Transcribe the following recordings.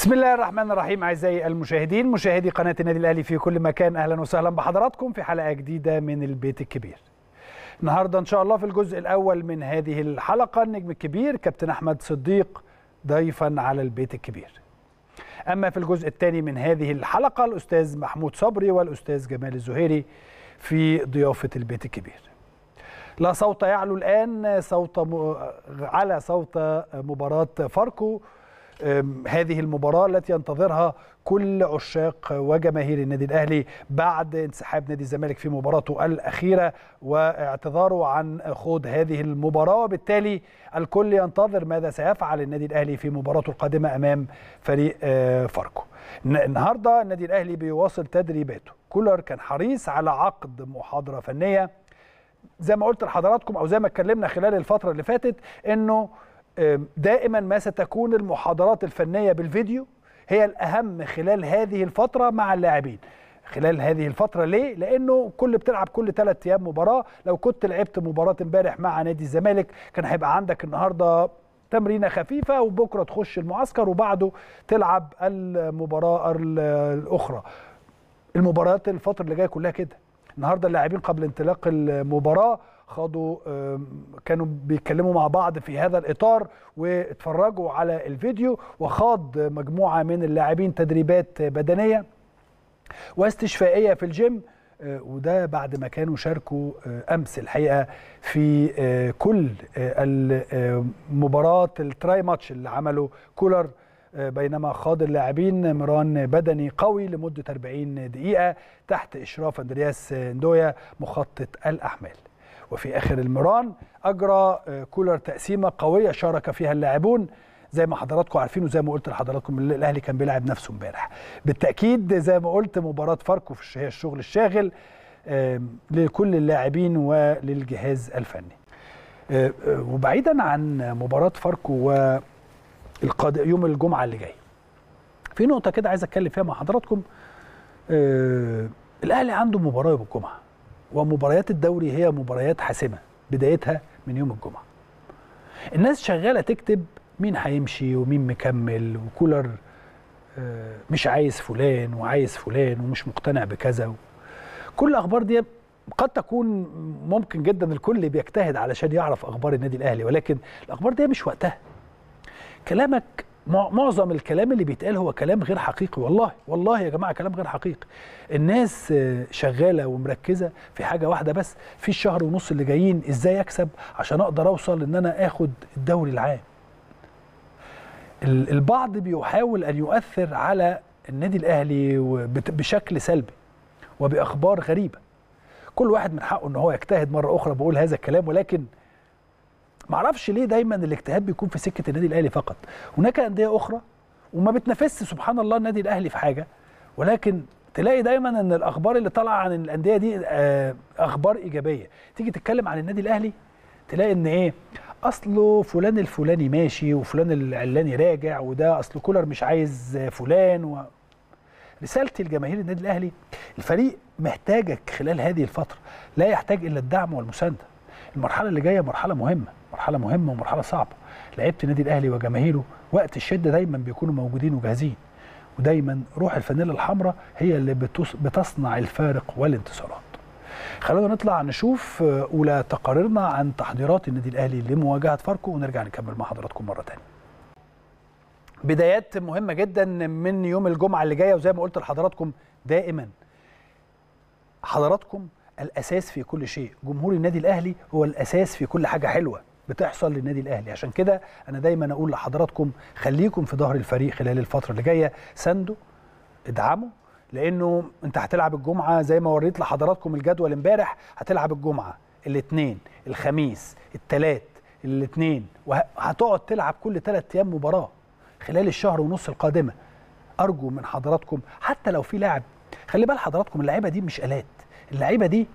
بسم الله الرحمن الرحيم أعزائي المشاهدين مشاهدي قناة النادي الأهلي في كل مكان أهلا وسهلا بحضراتكم في حلقة جديدة من البيت الكبير. النهارده إن شاء الله في الجزء الأول من هذه الحلقة النجم الكبير كابتن أحمد صديق ضيفا على البيت الكبير. أما في الجزء الثاني من هذه الحلقة الأستاذ محمود صبري والأستاذ جمال الزهيري في ضيافة البيت الكبير. لا صوت يعلو الآن صوت م... على صوت مباراة فاركو هذه المباراة التي ينتظرها كل عشاق وجماهير النادي الأهلي بعد انسحاب نادي الزمالك في مباراته الأخيرة واعتذاره عن خوض هذه المباراة. وبالتالي الكل ينتظر ماذا سيفعل النادي الأهلي في مباراته القادمة أمام فريق فاركو. النهاردة النادي الأهلي بيواصل تدريباته. كولر كان حريص على عقد محاضرة فنية. زي ما قلت لحضراتكم أو زي ما اتكلمنا خلال الفترة اللي فاتت أنه دائما ما ستكون المحاضرات الفنية بالفيديو هي الأهم خلال هذه الفترة مع اللاعبين. خلال هذه الفترة ليه؟ لأنه كل بتلعب كل ثلاث أيام مباراة. لو كنت لعبت مباراة امبارح مع نادي الزمالك كان هيبقى عندك النهاردة تمرينة خفيفة وبكرة تخش المعسكر وبعده تلعب المباراة الأخرى. المباريات الفترة اللي جاية كلها كده. النهارده اللاعبين قبل انطلاق المباراة خاضوا كانوا بيتكلموا مع بعض في هذا الإطار واتفرجوا على الفيديو وخاض مجموعة من اللاعبين تدريبات بدنية واستشفائية في الجيم وده بعد ما كانوا شاركوا أمس الحقيقة في كل مباراة ال try match اللي عمله كولر بينما خاض اللاعبين مران بدني قوي لمدة 40 دقيقة تحت إشراف أندرياس ندويا مخطط الأحمال. وفي آخر المران أجرى كولر تقسيمة قوية شارك فيها اللاعبون. زي ما حضراتكم عارفين وزي ما قلت لحضراتكم الأهلي كان بيلعب نفسه امبارح. بالتأكيد زي ما قلت مباراة فاركو هي الشغل الشاغل لكل اللاعبين وللجهاز الفني. وبعيدا عن مباراة فاركو و القاد... يوم الجمعة اللي جاي في نقطة كده عايز أتكلم فيها مع حضراتكم. آه... الأهلي عنده مباراة يوم الجمعة. ومباريات الدوري هي مباريات حاسمة بدايتها من يوم الجمعة الناس شغالة تكتب مين هيمشي ومين مكمل وكولر آه... مش عايز فلان وعايز فلان ومش مقتنع بكذا. كل الأخبار دي قد تكون ممكن جدا الكل بيجتهد علشان يعرف أخبار النادي الأهلي ولكن الأخبار دي مش وقتها كلامك معظم الكلام اللي بيتقال هو كلام غير حقيقي والله والله يا جماعة كلام غير حقيقي. الناس شغالة ومركزة في حاجة واحدة بس في الشهر ونص اللي جايين إزاي أكسب عشان أقدر أوصل إن أنا آخد الدوري العام. البعض بيحاول أن يؤثر على النادي الأهلي بشكل سلبي وبأخبار غريبة. كل واحد من حقه إن هو يجتهد مرة أخرى بقول هذا الكلام ولكن معرفش ليه دايما الاجتهاد بيكون في سكة النادي الأهلي فقط. هناك أندية أخرى وما بتنافسش سبحان الله النادي الأهلي في حاجة ولكن تلاقي دايما إن الأخبار اللي طالعة عن الأندية دي أخبار إيجابية. تيجي تتكلم عن النادي الأهلي تلاقي إن إيه؟ اصله فلان الفلاني ماشي وفلان العلاني راجع وده أصل كولر مش عايز فلان و... رسالتي لجماهير النادي الأهلي الفريق محتاجك خلال هذه الفترة لا يحتاج إلا الدعم والمساندة. المرحلة اللي جاية مرحلة مهمة. مرحلة مهمة ومرحلة صعبة. لعيبه النادي الأهلي وجماهيره وقت الشدة دايما بيكونوا موجودين وجاهزين. ودايما روح الفانيلا الحمراء هي اللي بتصنع الفارق والانتصارات. خلونا نطلع نشوف اولى تقاريرنا عن تحضيرات النادي الأهلي لمواجهة فاركو. ونرجع نكمل مع حضراتكم مرة ثانية بدايات مهمة جدا من يوم الجمعة اللي جاية وزي ما قلت لحضراتكم دائما. حضراتكم الأساس في كل شيء. جمهور النادي الأهلي هو الأساس في كل حاجة حلوة. بتحصل للنادي الأهلي. عشان كده أنا دايما أقول لحضراتكم خليكم في ظهر الفريق خلال الفترة اللي جاية. ساندوا ادعموا لأنه أنت هتلعب الجمعة زي ما وريت لحضراتكم الجدول امبارح هتلعب الجمعة الاثنين الخميس الثلاث الاثنين وهتقعد تلعب كل ثلاث أيام مباراة خلال الشهر ونص القادمة. أرجو من حضراتكم حتى لو في لاعب خلي بال حضراتكم اللعيبة دي مش آلات. اللعيبة دي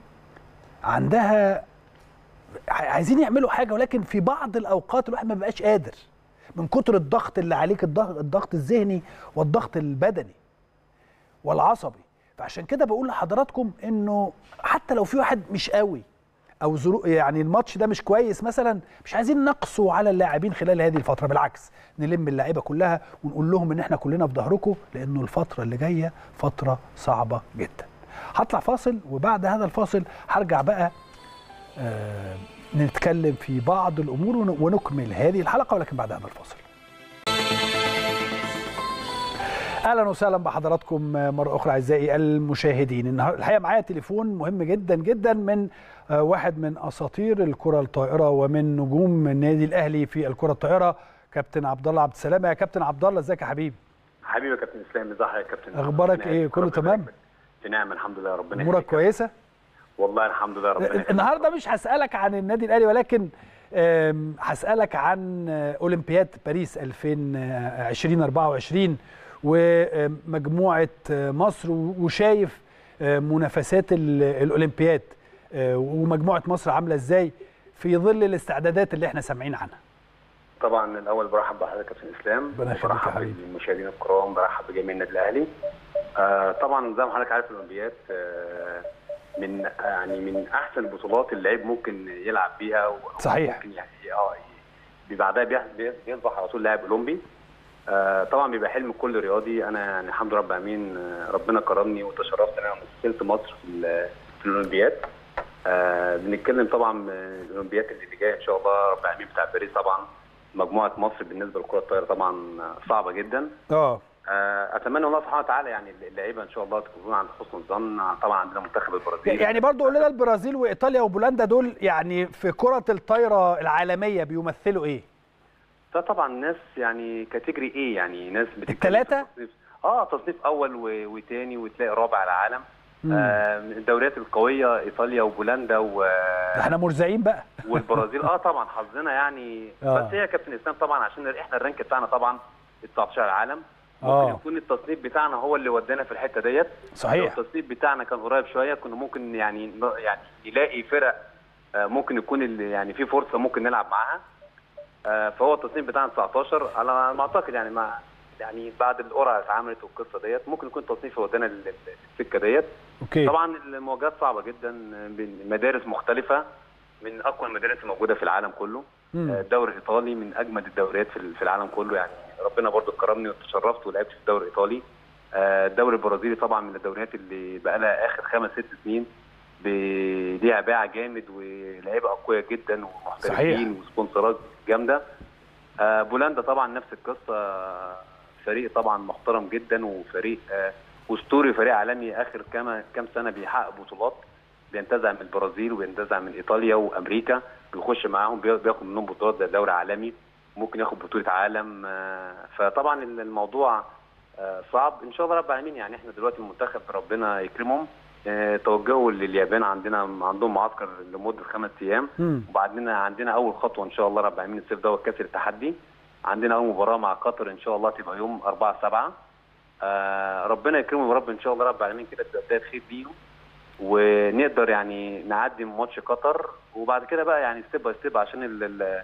عندها عايزين يعملوا حاجة ولكن في بعض الأوقات الواحد ما بيبقاش قادر من كتر الضغط اللي عليك الضغط, الضغط الذهني والضغط البدني والعصبي. فعشان كده بقول لحضراتكم إنه حتى لو في واحد مش قوي أو ظروف يعني الماتش ده مش كويس مثلا مش عايزين نقصوا على اللاعبين خلال هذه الفترة بالعكس نلم اللعيبة كلها ونقول لهم إن إحنا كلنا في ظهركم لأنه الفترة اللي جاية فترة صعبة جدا. هطلع فاصل وبعد هذا الفاصل هرجع بقى نتكلم في بعض الأمور ون- ونكمل هذه الحلقة ولكن بعد هذا الفاصل أهلا وسهلا بحضراتكم مرة أخرى أعزائي المشاهدين الحقيقة معايا تليفون مهم جدا جدا من آه، واحد من أساطير الكرة الطائرة ومن نجوم النادي الأهلي في الكرة الطائرة كابتن عبد الله عبد السلام يا كابتن عبد الله إزيك يا حبيبي حبيبي يا كابتن إسلام ازي يا كابتن إيه؟ يخليك. كله تمام؟ في نعم الحمد لله ربنا أمورك. كويسة والله الحمد لله ربنا. النهارده مش هسألك عن النادي الأهلي ولكن هسألك عن أولمبياد باريس 2024 ومجموعة مصر وشايف آه، منافسات ال- الأولمبياد آه، ومجموعة مصر عاملة إزاي في ظل الاستعدادات اللي إحنا سامعين عنها طبعا الأول برحب بحضرتك يا كابتن إسلام برحب. بالمشاهدين الكرام برحب بجميع النادي الأهلي آه طبعا زي ما حضرتك عارف الأولمبياد آه من يعني من أحسن البطولات اللي اللعيب ممكن يلعب بيها صحيح. ممكن يعني آه بعدها بيصبح على طول لاعب أولمبي. آه طبعا بيبقى حلم كل رياضي. أنا يعني الحمد لله رب العالمين آه، ربنا كرمني وتشرفت إن أنا مثلت مصر في في الأولمبياد. آه بنتكلم طبعا آه، الأولمبياد اللي جاية إن شاء الله رب العالمين بتاع باريس طبعا. مجموعة مصر بالنسبة للكره الطايرة طبعا صعبة جدا. آه. أتمنى الله سبحانه وتعالى يعني اللعيبة إن شاء الله تكون عند حسن الظن طبعا عندنا منتخب البرازيل. يعني برضو قول لنا البرازيل وإيطاليا وبولندا دول يعني في كرة الطايرة العالمية بيمثلوا إيه؟ ده طبعا ناس يعني category إيه يعني ناس تصنيف آه تصنيف أول و- وتاني وتلاقي رابع العالم. آه الدوريات القوية إيطاليا وبولندا و إحنا مرزقين بقى. والبرازيل. آه طبعا حظنا يعني. آه. بس هي كابتن إسلام طبعا عشان إحنا ال rank بتاعنا طبعا ال 19 على العالم. ممكن آه. يكون التصنيف بتاعنا هو اللي ودانا في الحتة ديت. صحيح. لو التصنيف بتاعنا كان قريب شوية كنا ممكن يعني يعني نلاقي فرق آه، ممكن يكون اللي يعني في فرصة ممكن نلعب معاها. آه، فهو التصنيف بتاعنا 19 على ما أعتقد يعني ما يعني بعد القرعة اللي اتعملت والقصة ديت ممكن يكون التصنيف ودانا للسكة ديت. أوكي. طبعا المواجهات صعبة جدا بين مدارس مختلفة من أقوى المدارس الموجودة في العالم كله. الدوري الايطالي من أجمد الدوريات في العالم كله. يعني ربنا برضو كرمني وتشرفت ولعبت في الدوري الإيطالي. آه، الدوري البرازيلي طبعا من الدوريات اللي بقى لها آخر خمس ست سنين ليها باع جامد ولاعيبه أقوياء جدا ومحترفين وسبونسرات جامدة. آه، بولندا طبعا نفس القصة. فريق طبعا محترم جدا وفريق آه، أسطوري فريق عالمي آخر كام كام سنة بيحقق بطولات. بينتزع من البرازيل وبينتزع من إيطاليا وأمريكا. بيخش معاهم بي- بياخد منهم بطولات زي دوري عالمي ممكن ياخد بطولة عالم آه، فطبعا الموضوع آه، صعب. إن شاء الله رب العالمين يعني إحنا دلوقتي المنتخب ربنا يكرمهم. آه، توجهوا لليابان عندنا عندهم معسكر لمدة خمس أيام. وبعدين عندنا أول خطوة إن شاء الله رب العالمين الصيف دوت كأس التحدي. عندنا أول مباراة مع قطر إن شاء الله تبقى يوم 4 7 آه ربنا يكرمهم يا رب إن شاء الله رب العالمين كده تبقى بداية خير ليهم. ونقدر يعني نعدي من ماتش قطر وبعد كده بقى يعني step by step عشان ال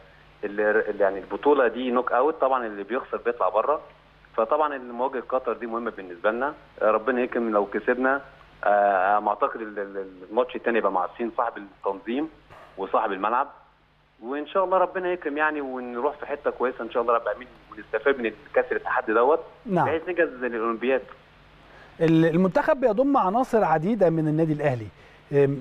يعني البطولة دي knock out طبعا اللي بيخسر بيطلع بره. فطبعا مواجهه قطر دي مهمة بالنسبة لنا. آه، ربنا يكرم لو كسبنا. آه، اعتقد ال- الماتش الثاني يبقى مع الصين صاحب التنظيم وصاحب الملعب. وإن شاء الله ربنا يكرم يعني ونروح في حتة كويسة إن شاء الله رب العالمين ونستفاد من كأس التحدي دوت. نعم. بحيث نجهز للأولمبياد. المنتخب بيضم عناصر عديدة من النادي الأهلي.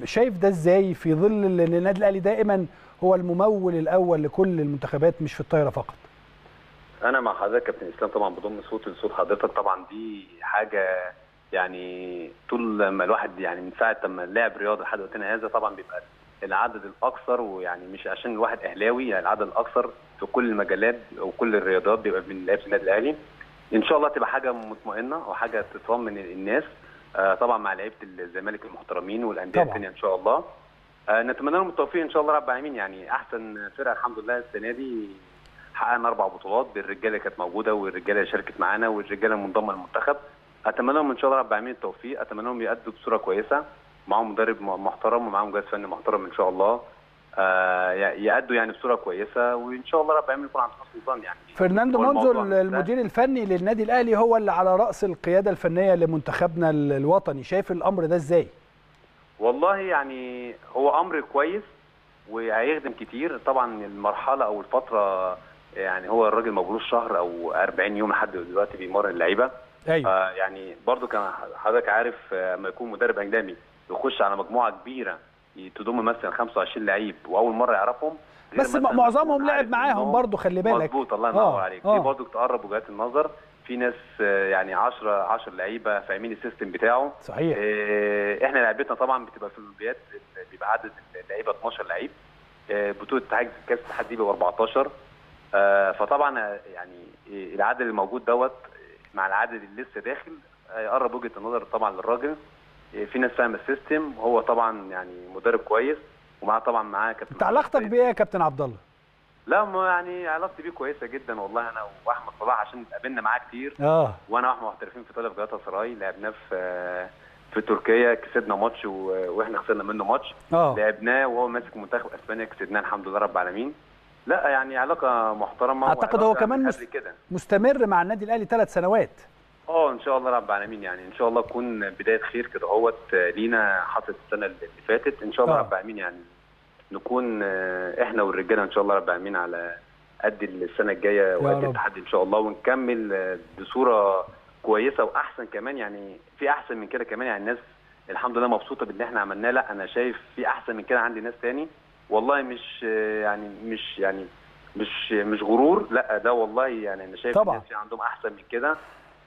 شايف ده إزاي؟ في ظل إن النادي الأهلي دائما هو الممول الأول لكل المنتخبات مش في الطايرة فقط. أنا مع حضرتك كابتن إسلام طبعا بضم صوتي لصوت حضرتك. طبعا دي حاجة يعني طول ما الواحد يعني من ساعة لما لعب رياضة لحد وقتنا هذا طبعا بيبقى العدد الأكثر ويعني مش عشان الواحد أهلاوي يعني العدد الأكثر في كل المجالات وكل الرياضات بيبقى من لعيبة النادي الأهلي. إن شاء الله تبقى حاجة مطمئنة وحاجه تطمن الناس. آه طبعا مع لعيبة الزمالك المحترمين والأندية. الثانية إن شاء الله. آه نتمنى لهم التوفيق إن شاء الله رب العالمين. يعني أحسن فرقة الحمد لله السنة دي حققنا أربع بطولات. بالرجالة كانت موجودة والرجالة شاركت معانا والرجالة منضمة للمنتخب. أتمنى لهم إن شاء الله رب العالمين التوفيق. أتمنى لهم يأدوا بصورة كويسة. معاهم مدرب محترم ومعاهم جهاز فني محترم إن شاء الله. يأدوا يعني بصورة كويسة وإن شاء الله رب العالمين يكون عند حسن الظن يعني. فرناندو مونزو. المدير الفني للنادي الأهلي هو اللي على رأس القيادة الفنية لمنتخبنا ال- الوطني. شايف الأمر ده إزاي؟ والله يعني هو أمر كويس وهيخدم كتير. طبعا المرحلة أو الفترة يعني هو الراجل موجود شهر أو 40 يوم لحد دلوقتي بيمرن اللعيبة. أيوه. آه يعني برضو كان حضرتك عارف آه، لما يكون مدرب اجنبي يخش على مجموعة كبيرة تضم مثلا 25 لعيب وأول مرة يعرفهم بس معظمهم لعب معاهم برضو خلي بالك. مظبوط الله آه، ينور عليك آه. دي برضو تقرب وجهات النظر في ناس آه، يعني 10 10 لعيبة فاهمين السيستم بتاعه. صحيح. آه، إحنا لعبتنا طبعا بتبقى في الاولمبياد بيبقى عدد اللعيبة 12 لعيب. آه، بطولة حجز كأس الاتحاد دي بيبقى 14 آه، فطبعا آه، يعني آه، العدد الموجود دوت آه، مع العدد اللي لسه داخل هيقرب وجهة النظر طبعا للراجل. آه، في ناس فاهمة ال system هو طبعا يعني مدرب كويس ومعاه طبعا معاه كابتن أنت علاقتك بيه يا كابتن عبد الله؟ لا ما يعني علاقتي بيه كويسة جدا والله أنا وأحمد صلاح عشان اتقابلنا معاه كتير. آه. وأنا وأحمد محترفين في طلب جلاتا سراي لعبناه في في تركيا كسبنا ماتش وإحنا خسرنا منه ماتش. آه. لعبناه وهو ماسك منتخب إسبانيا كسبناه الحمد لله رب العالمين. لا يعني علاقة محترمة أعتقد هو كمان من مس- قبل كده. مستمر مع النادي الأهلي ثلاث سنوات. آه إن شاء الله رب العالمين. يعني إن شاء الله تكون بداية خير كده أهوت لينا حصلت السنة اللي فاتت. إن شاء الله آه. رب العالمين يعني نكون آه، إحنا والرجالة إن شاء الله رب العالمين على قد السنة الجاية وقد. التحدي إن شاء الله ونكمل آه، بصورة كويسة وأحسن كمان. يعني في أحسن من كده كمان. يعني الناس الحمد لله مبسوطة باللي إحنا عملناه. لأ أنا شايف في أحسن من كده عندي ناس تاني. والله مش آه، يعني مش يعني مش مش غرور. لأ ده والله يعني أنا شايف طبعا. الناس في عندهم أحسن من كده.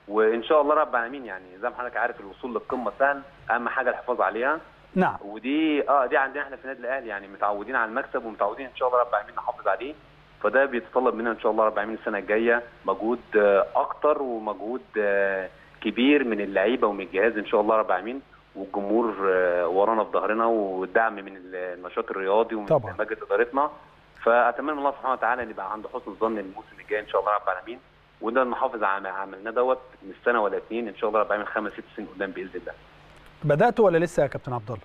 وإن شاء الله رب العالمين يعني زي ما حضرتك عارف الوصول للقمة سهل أهم حاجة الحفاظ عليها. نعم. ودي آه دي عندنا إحنا في النادي الأهلي يعني متعودين على المكسب ومتعودين إن شاء الله رب العالمين نحافظ عليه. فده بيتطلب منا إن شاء الله رب العالمين السنة الجاية مجهود آه، أكتر ومجهود آه، كبير من اللعيبة ومن الجهاز إن شاء الله رب العالمين. والجمهور آه، ورانا في ظهرنا والدعم من النشاط الرياضي ومن طبعا. مجلس ادارتنا فأتمنى من الله سبحانه وتعالى إن يبقى عنده حسن الظن الموسم الجاي إن شاء الله رب العالمين. وده نحافظ على عملناه دوت من سنه ولا اتنين. إن شاء الله رب العالمين خمس ست سنين قدام بإذن الله. بداتوا ولا لسه يا كابتن عبد الله؟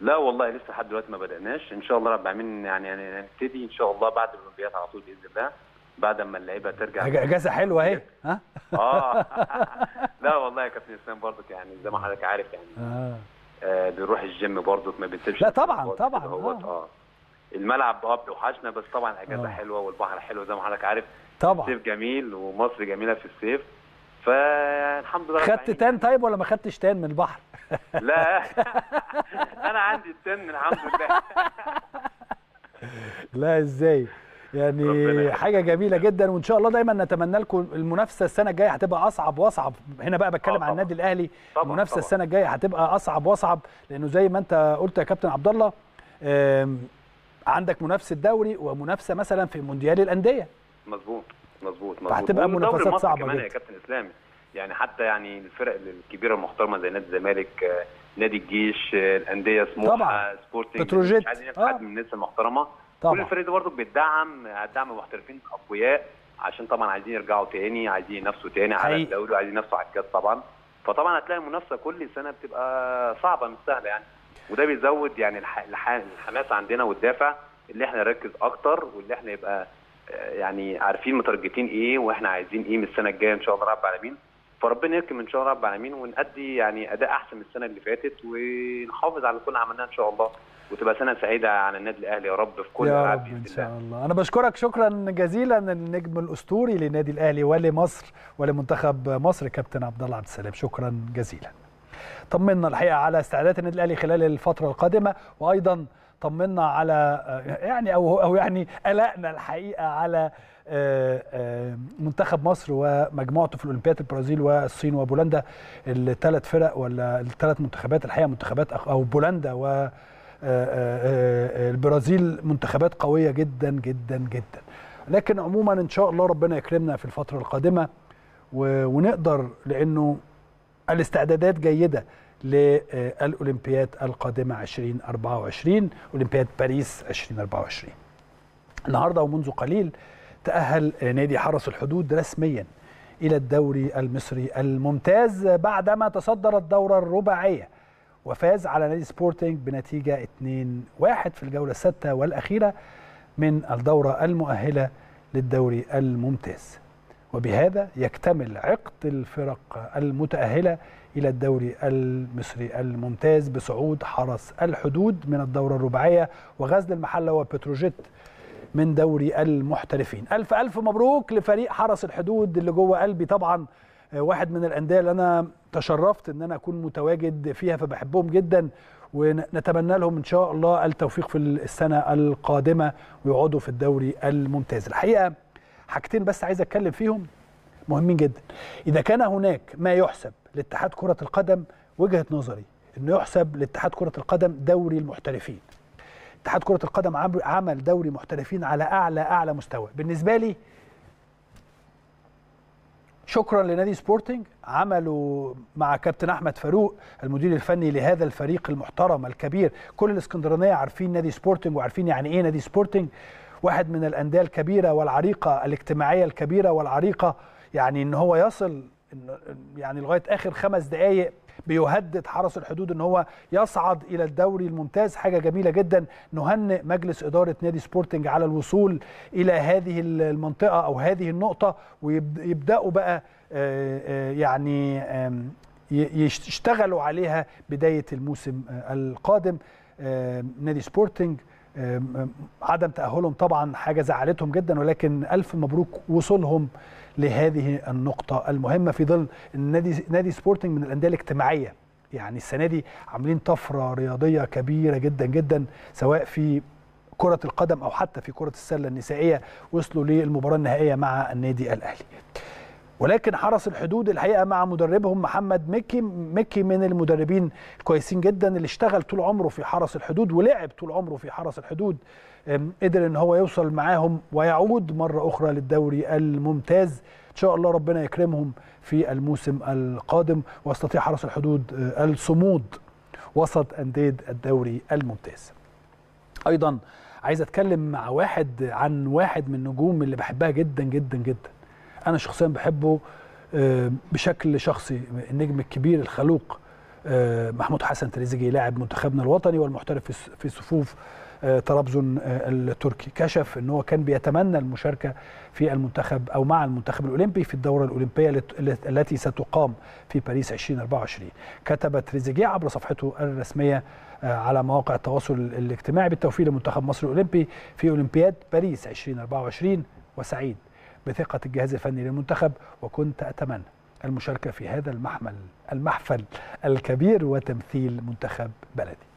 لا والله لسه لحد دلوقتي ما بدأناش. إن شاء الله رب العالمين يعني يعني هنبتدي إن شاء الله بعد الأولمبياد على طول بإذن الله. بعد ما اللعيبة ترجع. أجازة حلوة أهي ها؟ آه. لا والله يا كابتن إسلام برضك يعني زي ما حضرتك عارف يعني. آه. آه بنروح الجيم برضك ما بنسيبش لا طبعاً، طبعاً، آه. آه. الملعب آه بيوحشنا بس طبعا الاجازه آه. حلوة والبحر حلو زي ما حضرتك عارف. طبعا. الصيف جميل ومصر جميلة في الصيف فالحمد لله خدت. تان طيب ولا ما خدتش تان من البحر؟ لا. أنا عندي التن الحمد لله. لا إزاي؟ يعني يخليك. حاجة جميلة جدا وإن شاء الله دايما نتمنى لكم المنافسة السنة الجاية هتبقى أصعب وأصعب. هنا بقى بتكلم عن. النادي الأهلي. طبعاً، المنافسة طبعاً. السنة الجاية هتبقى أصعب وأصعب لأنه زي ما أنت قلت يا كابتن عبد الله عندك منافسة دوري ومنافسة مثلا في مونديال الأندية. مظبوط مظبوط مظبوط والدوري منافسات صعبة كمان. يا كابتن اسلام يعني حتى يعني الفرق الكبيرة المحترمة زي نادي الزمالك آه، نادي الجيش آه، الأندية. سموحة سبورتنج بتروجيت. مش عايزين آه. حد من الناس المحترمة طبعاً. كل الفرق دي برضه بتدعم دعم محترفين أقوياء عشان طبعا عايزين يرجعوا تاني عايزين ينافسوا تاني على. الدوري وعايزين ينافسوا على الكاس طبعا فطبعا هتلاقي المنافسه كل سنة بتبقى صعبة مش سهلة يعني وده بيزود يعني الح... الح... الحماس عندنا والدافع اللي إحنا نركز أكتر واللي إحنا يبقى يعني عارفين مترجتين إيه وإحنا عايزين إيه من السنة الجاية ان شاء الله رب العالمين. فربنا يكرم ان شاء الله رب العالمين ونأدي يعني أداء أحسن من السنة اللي فاتت ونحافظ على كل عملناه إن شاء الله. وتبقى سنة سعيدة على النادي الأهلي يا رب في كل يا رب إن. شاء الله. أنا بشكرك شكرا جزيلا النجم الأسطوري للنادي الأهلي ولمصر ولمنتخب مصر كابتن عبد الله عبد السلام. شكرا جزيلا. طمنا الحقيقة على استعدادات النادي الأهلي خلال الفترة القادمة وأيضا طمنا على يعني أو أو يعني قلقنا الحقيقة على آه، آه، منتخب مصر ومجموعته في الأولمبياد البرازيل والصين وبولندا. الثلاث فرق ولا الثلاث منتخبات الحقيقة منتخبات أو بولندا و آه، البرازيل منتخبات قوية جدا جدا جدا. لكن عموما إن شاء الله ربنا يكرمنا في الفترة القادمة ونقدر لأنه الاستعدادات جيدة. للأولمبياد القادمة 2024 أولمبياد باريس 2024 النهارده ومنذ قليل تأهل نادي حرس الحدود رسميا إلى الدوري المصري الممتاز بعدما تصدر الدورة الرباعية وفاز على نادي سبورتنج بنتيجة 2-1 في الجولة السادسة والأخيرة من الدورة المؤهلة للدوري الممتاز. وبهذا يكتمل عقد الفرق المتأهلة إلى الدوري المصري الممتاز بصعود حرس الحدود من الدورة الرباعية وغزل المحلة وبتروجيت من دوري المحترفين. ألف ألف مبروك لفريق حرس الحدود اللي جوه قلبي. طبعا واحد من الأندية اللي أنا تشرفت أن أنا أكون متواجد فيها فبحبهم جدا ونتمنى لهم إن شاء الله التوفيق في السنة القادمة ويقعدوا في الدوري الممتاز. الحقيقة حاجتين بس عايز أتكلم فيهم مهمين جدا. إذا كان هناك ما يحسب لاتحاد كرة القدم وجهة نظري إنه يحسب لاتحاد كرة القدم دوري المحترفين. اتحاد كرة القدم عمل دوري محترفين على اعلى أعلى مستوى. بالنسبة لي شكرا لنادي سبورتنج عملوا مع كابتن أحمد فاروق المدير الفني لهذا الفريق المحترم الكبير. كل الإسكندرانية عارفين نادي سبورتنج وعارفين يعني إيه نادي سبورتنج واحد من الأندية الكبيرة والعريقة الاجتماعية الكبيرة والعريقة يعني إن هو يصل يعني لغاية آخر خمس دقائق بيهدد حرس الحدود إن هو يصعد إلى الدوري الممتاز. حاجة جميلة جدا نهنئ مجلس إدارة نادي سبورتنج على الوصول إلى هذه المنطقة أو هذه النقطة ويبداوا بقى يعني يشتغلوا عليها بداية الموسم القادم. نادي سبورتنج عدم تأهلهم طبعا حاجة زعلتهم جدا ولكن ألف مبروك وصولهم لهذه النقطة المهمة في ظل النادي نادي سبورتنج من الأندية الاجتماعية. يعني السنة دي عاملين طفرة رياضية كبيرة جدا جدا سواء في كرة القدم أو حتى في كرة السلة النسائية وصلوا للمباراة النهائية مع النادي الأهلي. ولكن حرس الحدود الحقيقة مع مدربهم محمد مكي مكي من المدربين الكويسين جدا اللي اشتغل طول عمره في حرس الحدود ولعب طول عمره في حرس الحدود. قدر إن هو يوصل معاهم ويعود مرة أخرى للدوري الممتاز. إن شاء الله ربنا يكرمهم في الموسم القادم ويستطيع حرس الحدود الصمود وسط أندية الدوري الممتاز. أيضا عايز أتكلم مع واحد عن واحد من النجوم اللي بحبها جدا جدا جدا. أنا شخصيا بحبه بشكل شخصي النجم الكبير الخلوق محمود حسن تريزيجيه لاعب منتخبنا الوطني والمحترف في صفوف طرابزون التركي. كشف إن هو كان بيتمنى المشاركة في المنتخب أو مع المنتخب الأولمبي في الدورة الأولمبية التي ستقام في باريس 2024 كتب تريزيجيه عبر صفحته الرسمية على مواقع التواصل الاجتماعي بالتوفيق لمنتخب مصر الأولمبي في أولمبياد باريس 2024 وسعيد بثقة الجهاز الفني للمنتخب وكنت أتمنى المشاركة في هذا المحمل المحفل الكبير وتمثيل منتخب بلدي.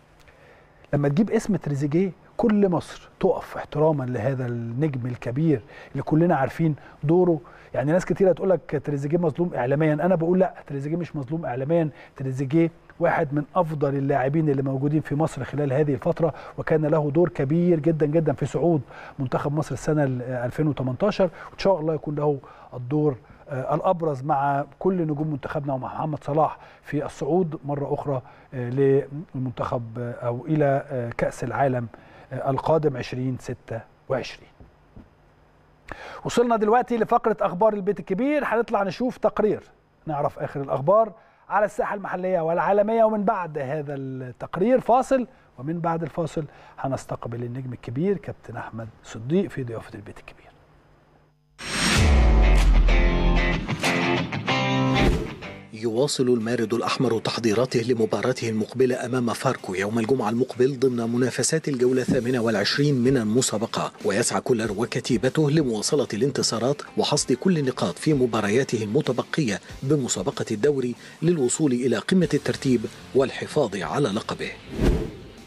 لما تجيب اسم تريزيجيه كل مصر تقف احتراما لهذا النجم الكبير اللي كلنا عارفين دوره. يعني ناس كتير هتقول لك تريزيجيه مظلوم اعلاميا. أنا بقول لا تريزيجيه مش مظلوم اعلاميا. تريزيجيه واحد من أفضل اللاعبين اللي موجودين في مصر خلال هذه الفترة وكان له دور كبير جدا جدا في صعود منتخب مصر السنة 2018 وإن شاء الله يكون له الدور الأبرز مع كل نجوم منتخبنا ومع محمد صلاح في الصعود مرة أخرى للمنتخب أو إلى كأس العالم القادم 2026 وصلنا دلوقتي لفقرة أخبار البيت الكبير. هنطلع نشوف تقرير. نعرف آخر الأخبار على الساحة المحلية والعالمية ومن بعد هذا التقرير فاصل ومن بعد الفاصل هنستقبل النجم الكبير كابتن أحمد صديق في ضيافة البيت الكبير. يواصل المارد الأحمر تحضيراته لمباراته المقبلة أمام فاركو يوم الجمعة المقبل ضمن منافسات الجولة الثامنة والعشرين من المسابقة ويسعى كولر وكتيبته لمواصلة الانتصارات وحصد كل النقاط في مبارياته المتبقية بمسابقة الدوري للوصول إلى قمة الترتيب والحفاظ على لقبه.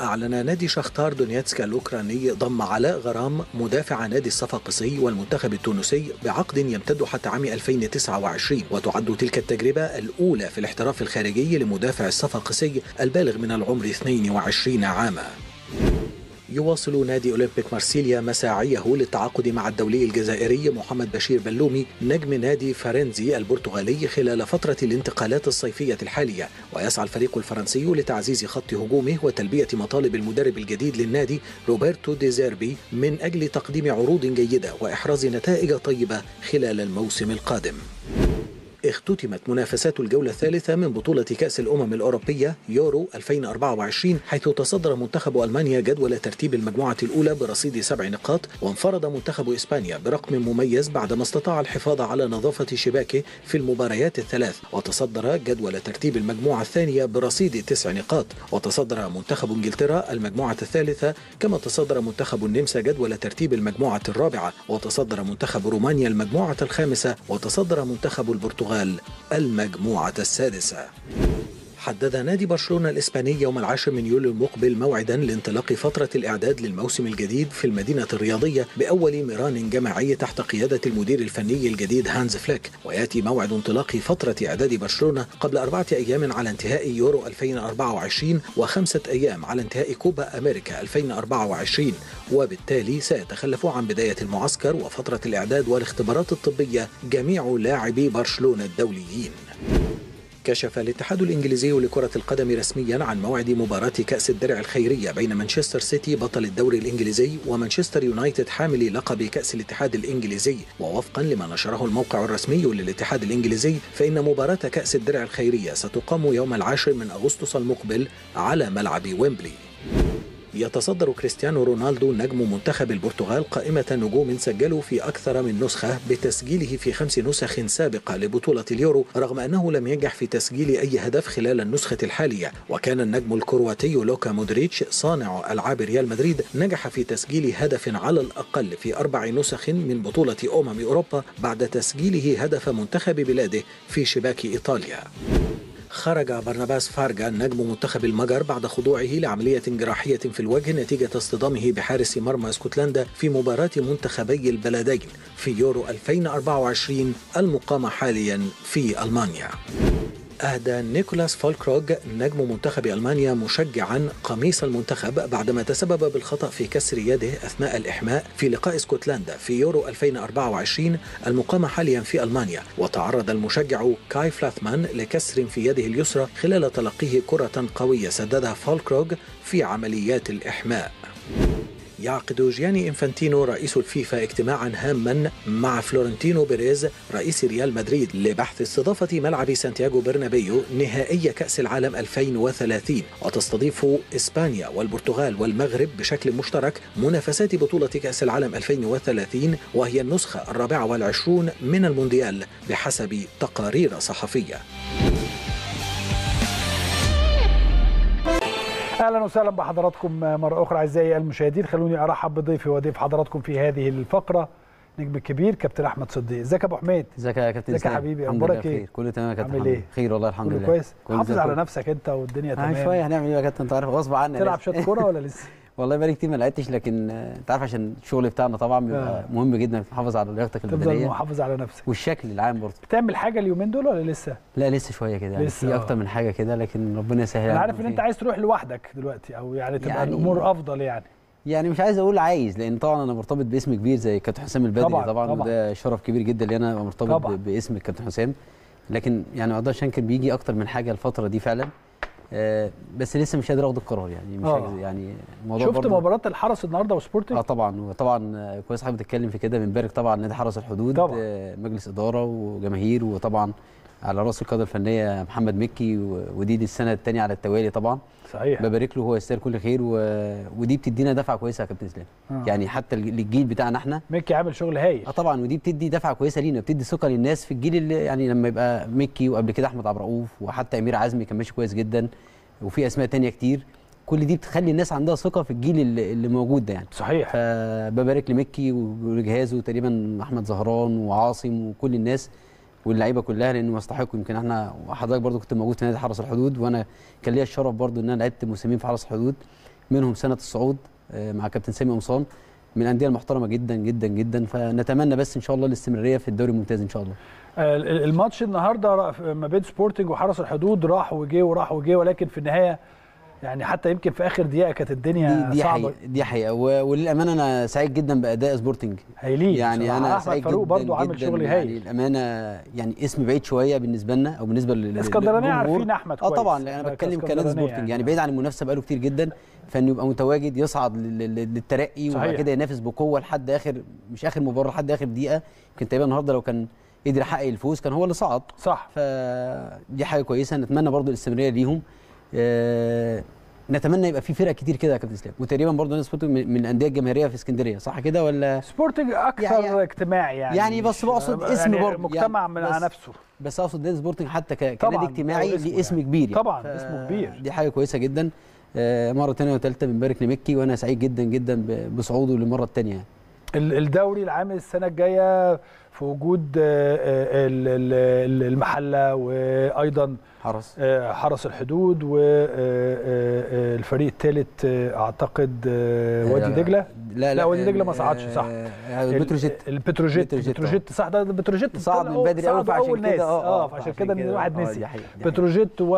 أعلن نادي شختار دونيتسك الأوكراني ضم علاء غرام مدافع نادي الصفاقسي والمنتخب التونسي بعقد يمتد حتى عام 2029 وتعد تلك التجربة الأولى في الاحتراف الخارجي لمدافع الصفاقسي البالغ من العمر 22 عاما. يواصل نادي أولمبيك مارسيليا مساعيه للتعاقد مع الدولي الجزائري محمد بشير بلومي نجم نادي فرنزي البرتغالي خلال فترة الانتقالات الصيفية الحالية. ويسعى الفريق الفرنسي لتعزيز خط هجومه وتلبية مطالب المدرب الجديد للنادي روبرتو ديزيربي من أجل تقديم عروض جيدة وإحراز نتائج طيبة خلال الموسم القادم. اختتمت منافسات الجولة الثالثة من بطولة كأس الأمم الأوروبية يورو 2024 حيث تصدر منتخب ألمانيا جدول ترتيب المجموعة الأولى برصيد سبع نقاط وانفرد منتخب إسبانيا برقم مميز بعدما استطاع الحفاظ على نظافة شباكه في المباريات الثلاث. وتصدر جدول ترتيب المجموعة الثانية برصيد تسع نقاط. وتصدر منتخب إنجلترا المجموعة الثالثة كما تصدر منتخب النمسا جدول ترتيب المجموعة الرابعة. وتصدر منتخب رومانيا المجموعة الخامسة. وتصدر منتخب البرتغال المجموعة السادسة. حدد نادي برشلونة الإسباني يوم العاشر من يوليو المقبل موعدا لانطلاق فترة الإعداد للموسم الجديد في المدينة الرياضية بأول مران جماعي تحت قيادة المدير الفني الجديد هانز فليك. ويأتي موعد انطلاق فترة إعداد برشلونة قبل أربعة أيام على انتهاء يورو 2024 وخمسة أيام على انتهاء كوبا أمريكا 2024 وبالتالي سيتخلف عن بداية المعسكر وفترة الإعداد والاختبارات الطبية جميع لاعبي برشلونة الدوليين. كشف الاتحاد الإنجليزي لكرة القدم رسميا عن موعد مباراة كأس الدرع الخيرية بين مانشستر سيتي بطل الدوري الإنجليزي ومانشستر يونايتد حامل لقب كأس الاتحاد الإنجليزي. ووفقا لما نشره الموقع الرسمي للاتحاد الإنجليزي فإن مباراة كأس الدرع الخيرية ستقام يوم العاشر من أغسطس المقبل على ملعب ويمبلي. يتصدر كريستيانو رونالدو نجم منتخب البرتغال قائمة نجوم سجلوا في أكثر من نسخة بتسجيله في خمس نسخ سابقة لبطولة اليورو رغم أنه لم ينجح في تسجيل أي هدف خلال النسخة الحالية. وكان النجم الكرواتي لوكا مودريتش صانع ألعاب ريال مدريد نجح في تسجيل هدف على الأقل في أربع نسخ من بطولة أمم أوروبا بعد تسجيله هدف منتخب بلاده في شباك إيطاليا. خرج برناباس فارجا نجم منتخب المجر بعد خضوعه لعملية جراحية في الوجه نتيجة اصطدامه بحارس مرمى اسكتلندا في مباراة منتخبي البلدين في يورو 2024 المقامة حاليا في ألمانيا. أهدى نيكولاس فولكروغ نجم منتخب ألمانيا مشجعا قميص المنتخب بعدما تسبب بالخطأ في كسر يده أثناء الإحماء في لقاء اسكتلندا في يورو 2024 المقامة حاليا في ألمانيا. وتعرض المشجع كاي فلاثمان لكسر في يده اليسرى خلال تلقيه كرة قوية سددها فولكروغ في عمليات الإحماء. يعقد جياني إنفانتينو رئيس الفيفا اجتماعا هاما مع فلورنتينو بيريز رئيس ريال مدريد لبحث استضافة ملعب سانتياغو برنابيو نهائي كأس العالم 2030 وتستضيف إسبانيا والبرتغال والمغرب بشكل مشترك منافسات بطولة كأس العالم 2030 وهي النسخة الرابعة والعشرون من المونديال بحسب تقارير صحفية. أهلا وسهلا بحضراتكم مرة أخرى أعزائي المشاهدين خلوني أرحب بضيفي وضيف حضراتكم في هذه الفقرة نجم الكبير كابتن أحمد صديق إزيك يا أبو حميد إزيك يا كابتن إزيك يا؟ حبيبي أخبارك إيه كله تمام يا كابتن عامل. إيه؟ خير والله الحمد لله كويس حافظ على. نفسك أنت والدنيا آه تمام شوية هنعمل إيه يا كابتن أنت عارف غصب عني تلعب. شوية كورة ولا لسه والله بقالي كتير ما لعبتش لكن آه، انت عارف عشان الشغل بتاعنا طبعا بيبقى آه. مهم جدا تحافظ على لياقتك تفضل البدنيه محافظ على نفسك والشكل العام برضه بتعمل حاجة اليومين دول ولا لسه لا لسه شوية كده يعني في. أكتر من حاجة كده لكن ربنا يسهل أنا عارف إن أنت عايز تروح لوحدك دلوقتي أو يعني تبقى يعني- الأمور أفضل يعني يعني مش عايز أقول عايز لأن طبعا أنا مرتبط باسم كبير زي كابتن حسام البدري طبعاً، طبعا, طبعا. وده شرف كبير جدا لي أنا مرتبط طبعاً. باسم الكابتن حسام لكن يعني ما أقدرش أنكر بيجي أكتر من حاجة الفترة دي فعلا آه بس لسه مش قادر أخد القرار يعني مش آه. يعني الموضوع شفت مباراة الحرس النهارده وسبورتنج آه طبعا وطبعا آه، كويس حضرتك بتتكلم في كده بنبارك طبعا نادي حرس الحدود طبعاً. آه، مجلس إدارة وجماهير وطبعا على رأس القياده الفنية محمد مكي ودي دي السنة الثانية على التوالي طبعا. صحيح. ببارك له هو يستاهل كل خير و... ودي بتدينا دفعة كويسة يا كابتن اسلام آه. يعني حتى للجيل بتاعنا إحنا. ميكي عامل شغل هايل. آه طبعا ودي بتدي دفعة كويسة لينا بتدي ثقة للناس في الجيل اللي يعني لما يبقى مكي وقبل كده أحمد عبد الرؤوف وحتى أمير عزمي كان ماشي كويس جدا وفي أسماء تانية كتير. كل دي بتخلي الناس عندها ثقة في الجيل اللي, اللي موجود ده يعني. صحيح. فببارك لمكي ولجهازه تقريبا أحمد زهران وعاصم وكل الناس. واللعيبة كلها لأنه يستحقوا. يمكن إحنا وحضرتك برضو كنت موجود في نادي حرس الحدود وأنا كان ليا الشرف برضو إن أنا لعبت موسمين في حرس الحدود منهم سنة الصعود آه، مع كابتن سامي قمصان من الأندية المحترمة جدا جدا جدا. فنتمنى بس إن شاء الله الاستمرارية في الدوري الممتاز إن شاء الله. ال- الماتش النهارده ما بين سبورتنج وحرس الحدود راح وجه وراح وجه ولكن في النهاية يعني حتى يمكن في آخر دقيقة كانت الدنيا دي دي صعبة. حقيقه دي حقيقة. وللأمانة أنا سعيد جدا بأداء سبورتنج. هايلين. يعني. أنا سعيد فاروق جدا برضو عامل جدا. شغل يعني هايل. الأمانة يعني اسم بعيد شوية بالنسبة لنا أو بالنسبة لل اسكندرانيه للجمهور. عارفين أحمد آه كويس. طبعا أنا بتكلم كنادي سبورتنج. يعني بعيد عن المنافسة بقاله كتير جدا. فإنه يبقى متواجد يصعد لل- لل- للترقي وبعد. كده ينافس بقوة لحد اخر مش آخر مباراة لحد آخر دقيقة. يمكن تقريبا النهارده لو كان قدر يحقق الفوز كان هو اللي صعد. صح. فدي حاجة كويسة. نتمنى برضو الاستمرارية ليهم. نتمنى يبقى في فرق كتير كده يا كابتن اسلام وتقريبا برضو نادي سبورتنج من الأندية الجماهيرية في اسكندرية صح كده ولا سبورتنج أكثر يعني- اجتماعي يعني يعني بس بقصد اسم يعني برضه، مجتمع يعني من بس- على نفسه بس أقصد نادي سبورتنج حتى كنادي اجتماعي ليه اسم يعني. كبير يعني. طبعاً، ف- اسمه كبير. دي حاجة كويسة جدا آه، مرة ثانية وثالثه بنبارك لمكي وأنا سعيد جدا جدا بصعوده للمرة الثانية يعني. ال- الدوري العام السنة الجاية في وجود آه، آه، ال- ال- ال- المحلة وأيضا حرس. آه، حرس الحدود والفريق الثالث أعتقد وادي دجلة؟ لا لا، وادي دجلة ما صعدش، صح. آه، البتروجيت ال- البتروجيت بتروجيت، البتروجيت صح ده البتروجيت صعد من بدري قوي فعشان كده آه فعشان كده الواحد نسي. بتروجيت و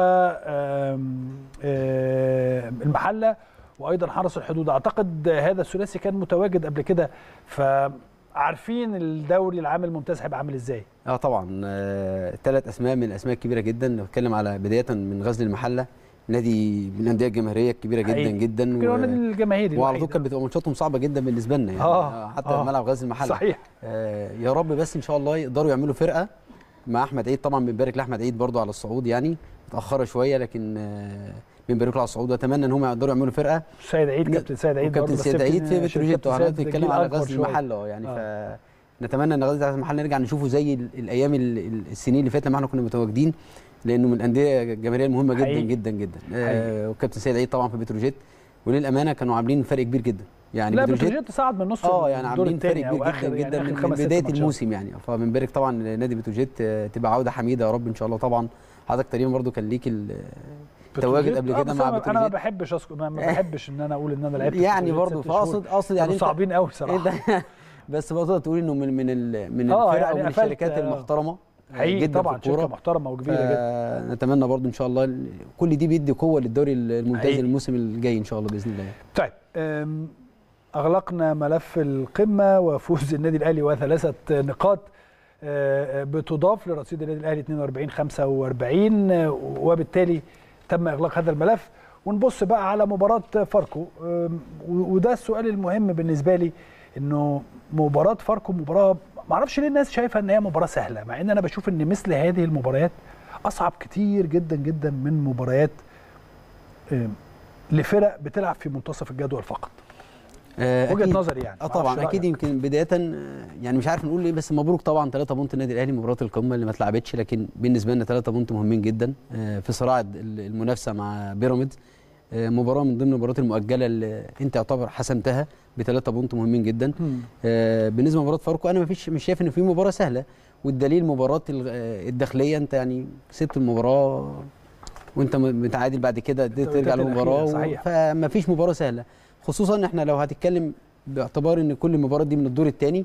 المحلة وأيضا حرس الحدود. أعتقد هذا الثلاثي كان متواجد قبل كده فعارفين الدوري العام الممتاز هيبقى عامل إزاي؟ آه طبعا. ثلاث أسماء من الاسماء الكبيره جدا. بتكلم على بداية من غزل المحلة نادي من الأندية الجماهيرية الكبيرة جدا حقيقي. جدا يمكن هو النادي الجماهيري وعلى. طول كانت بتبقى ماتشاتهم صعبة جدا بالنسبة لنا يعني. آه، حتى آه. ملعب غزل المحلة. صحيح. آه يا رب بس إن شاء الله يقدروا يعملوا فرقة مع أحمد عيد. طبعا بنبارك لأحمد عيد برضو على الصعود يعني. متأخرة شوية لكن آه له على الصعود وأتمنى إن هم يقدروا يعملوا فرقة سيد عيد كابتن سيد عيد كابتن سيد عيد في بتروجيت وحضرتك جيل على غزل شوية. المحلة آه يعني فنتمنى إن غزل المحلة نرجع نشوفه زي ال- الأيام ال- ال- السنين اللي فاتت لما إحنا كنا متواجدين لأنه من الأندية الجماهيرية المهمة جدا حقيقي. جدا جدا. آه وكابتن سيد عيد طبعا في بتروجيت وللأمانة كانوا عاملين فرق كبير جدا يعني لا بتروجيت صعد من نص آه يعني عاملين فرق كبير جدا يعني جدا من, من بداية. الموسم يعني فبنبارك طبعا لنادي بتروجيت آه، تبقى عودة حميدة يا رب إن شاء الله طبعا حضرتك تقريبا برضو كان ليك ال- التواجد قبل آه، كده مع أنا- أنا ما بتروجيت بحبش أسكت ما بحبش إن أنا أقول إن أنا لعبت يعني بتروجيت برضو. فاقصد أقصد يعني أنت صعبين قوي صراحة انت بس برضه تقول إنه من من ال- من آه، الفرق يعني ومن الشركات آه. المحترمة حقيقي جدا طبعا شركة محترمة وكبيرة جدا. نتمنى برضو إن شاء الله ال- كل دي بيدي قوة للدوري الممتاز. الموسم الجاي إن شاء الله بإذن الله. طيب أغلقنا ملف القمة وفوز النادي الأهلي وثلاثة نقاط. بتضاف لرصيد النادي الأهلي 42 45 أه، وبالتالي تم إغلاق هذا الملف. ونبص بقى على مباراة فاركو. وده السؤال المهم بالنسبة لي إنه مباراة فاركو مباراة ما أعرفش ليه الناس شايفة إن هي مباراة سهلة مع إن أنا بشوف إن مثل هذه المباريات أصعب كتير جدا جدا من مباريات لفرق بتلعب في منتصف الجدول فقط. وجهة أكيد. نظري يعني آه طبعا. أكيد يمكن بداية آه، يعني مش عارف نقول إيه بس مبروك طبعا 3 بونت النادي الأهلي مباراه القمة اللي ما اتلعبتش لكن بالنسبة لنا 3 بونت مهمين جدا آه، في صراع ال- المنافسة مع بيراميدز آه، مباراة من ضمن المباريات المؤجلة اللي أنت يعتبر حسمتها بثلاثه بونت مهمين جدا. آه، بالنسبة لمباراة فاركو أنا ما فيش مش شايف إن في مباراة سهلة والدليل مباراة ال- آه، الداخلية أنت يعني كسبت المباراة وأنت متعادل بعد كده ترجع للمباراة و-. فما فيش مباراة سهلة خصوصا ان إحنا لو هتتكلم باعتبار إن كل المباريات دي من الدور الثاني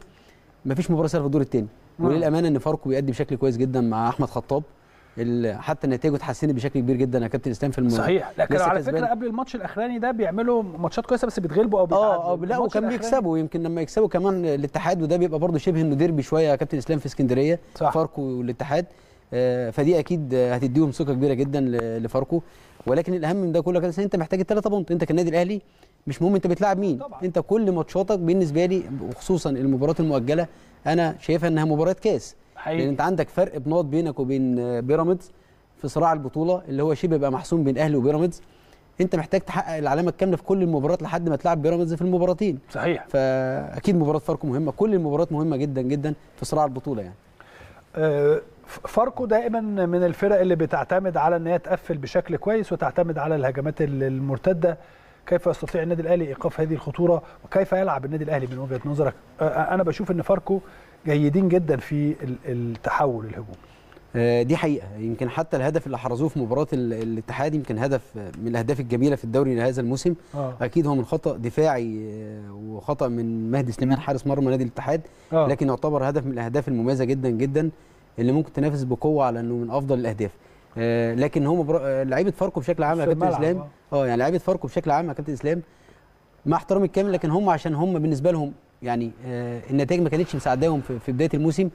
ما فيش مباراة سهلة في الدور الثاني نعم. وللأمانة إن فاركو بيأدي بشكل كويس جدا مع أحمد خطاب. حتى نتائجه اتحسنت بشكل كبير جدا يا كابتن إسلام في الم... صحيح. لكن على كسبان. فكرة قبل الماتش الأخراني ده بيعملوا ماتشات كويسة بس بيتغلبوا أو بيتعادلوا. آه آه لا وكان بيكسبوا. يمكن لما يكسبوا كمان الاتحاد وده بيبقى برضه شبه إنه ديربي شوية يا كابتن إسلام في اسكندرية صح. فاركو والاتحاد. آه فدي أكيد هتديهم ثقة كبيرة جدا لفاركو ولكن الأهم من ده كله كابتن أنت محتاج الثلاثه بونت. أنت كالنادي الأهلي مش مهم انت بتلعب مين. طبعا. انت كل ماتشاتك بالنسبة لي وخصوصا المباريات المؤجلة أنا شايفها إنها مباريات كاس. لأن حقيقي أنت عندك فرق بنقط بينك وبين بيراميدز في صراع البطولة اللي هو شبه بقى محسوم بين أهلي وبيراميدز. أنت محتاج تحقق العلامة الكاملة في كل المباريات لحد ما تلعب بيراميدز في المباراتين. صحيح. فأكيد مباراة فاركو مهمة. كل المباريات مهمة جدا جدا في صراع البطولة يعني. آه، فاركو دائما من الفرق اللي بتعتمد على إن هي تقفل بشكل كويس وتعتمد على الهجمات ال- المرتدة. كيف يستطيع النادي الأهلي إيقاف هذه الخطورة؟ وكيف يلعب النادي الأهلي من وجهة نظرك؟ آه، أنا بشوف إن فاركو جيدين جدا في ال- التحول الهجومي. آه، دي حقيقة. يمكن حتى الهدف اللي حرزوه في مباراة ال- الاتحاد يمكن هدف آه، من الأهداف الجميلة في الدوري لهذا الموسم. آه. أكيد هو من خطأ دفاعي آه، وخطأ من مهدي سليمان حارس مرمى نادي الاتحاد. آه. لكن يعتبر هدف من الأهداف المميزة جدا جدا اللي ممكن تنافس بقوة على إنه من أفضل الأهداف. آه، لكن هو مبرا- آه، لعيبة فاركو بشكل عام يا كابتن إسلام آه. آه يعني لعيبة فاركو بشكل عام يا كابتن إسلام مع احترامي الكامل لكن هم عشان هم بالنسبة لهم يعني آه النتائج ما كانتش مساعداهم في, بداية الموسم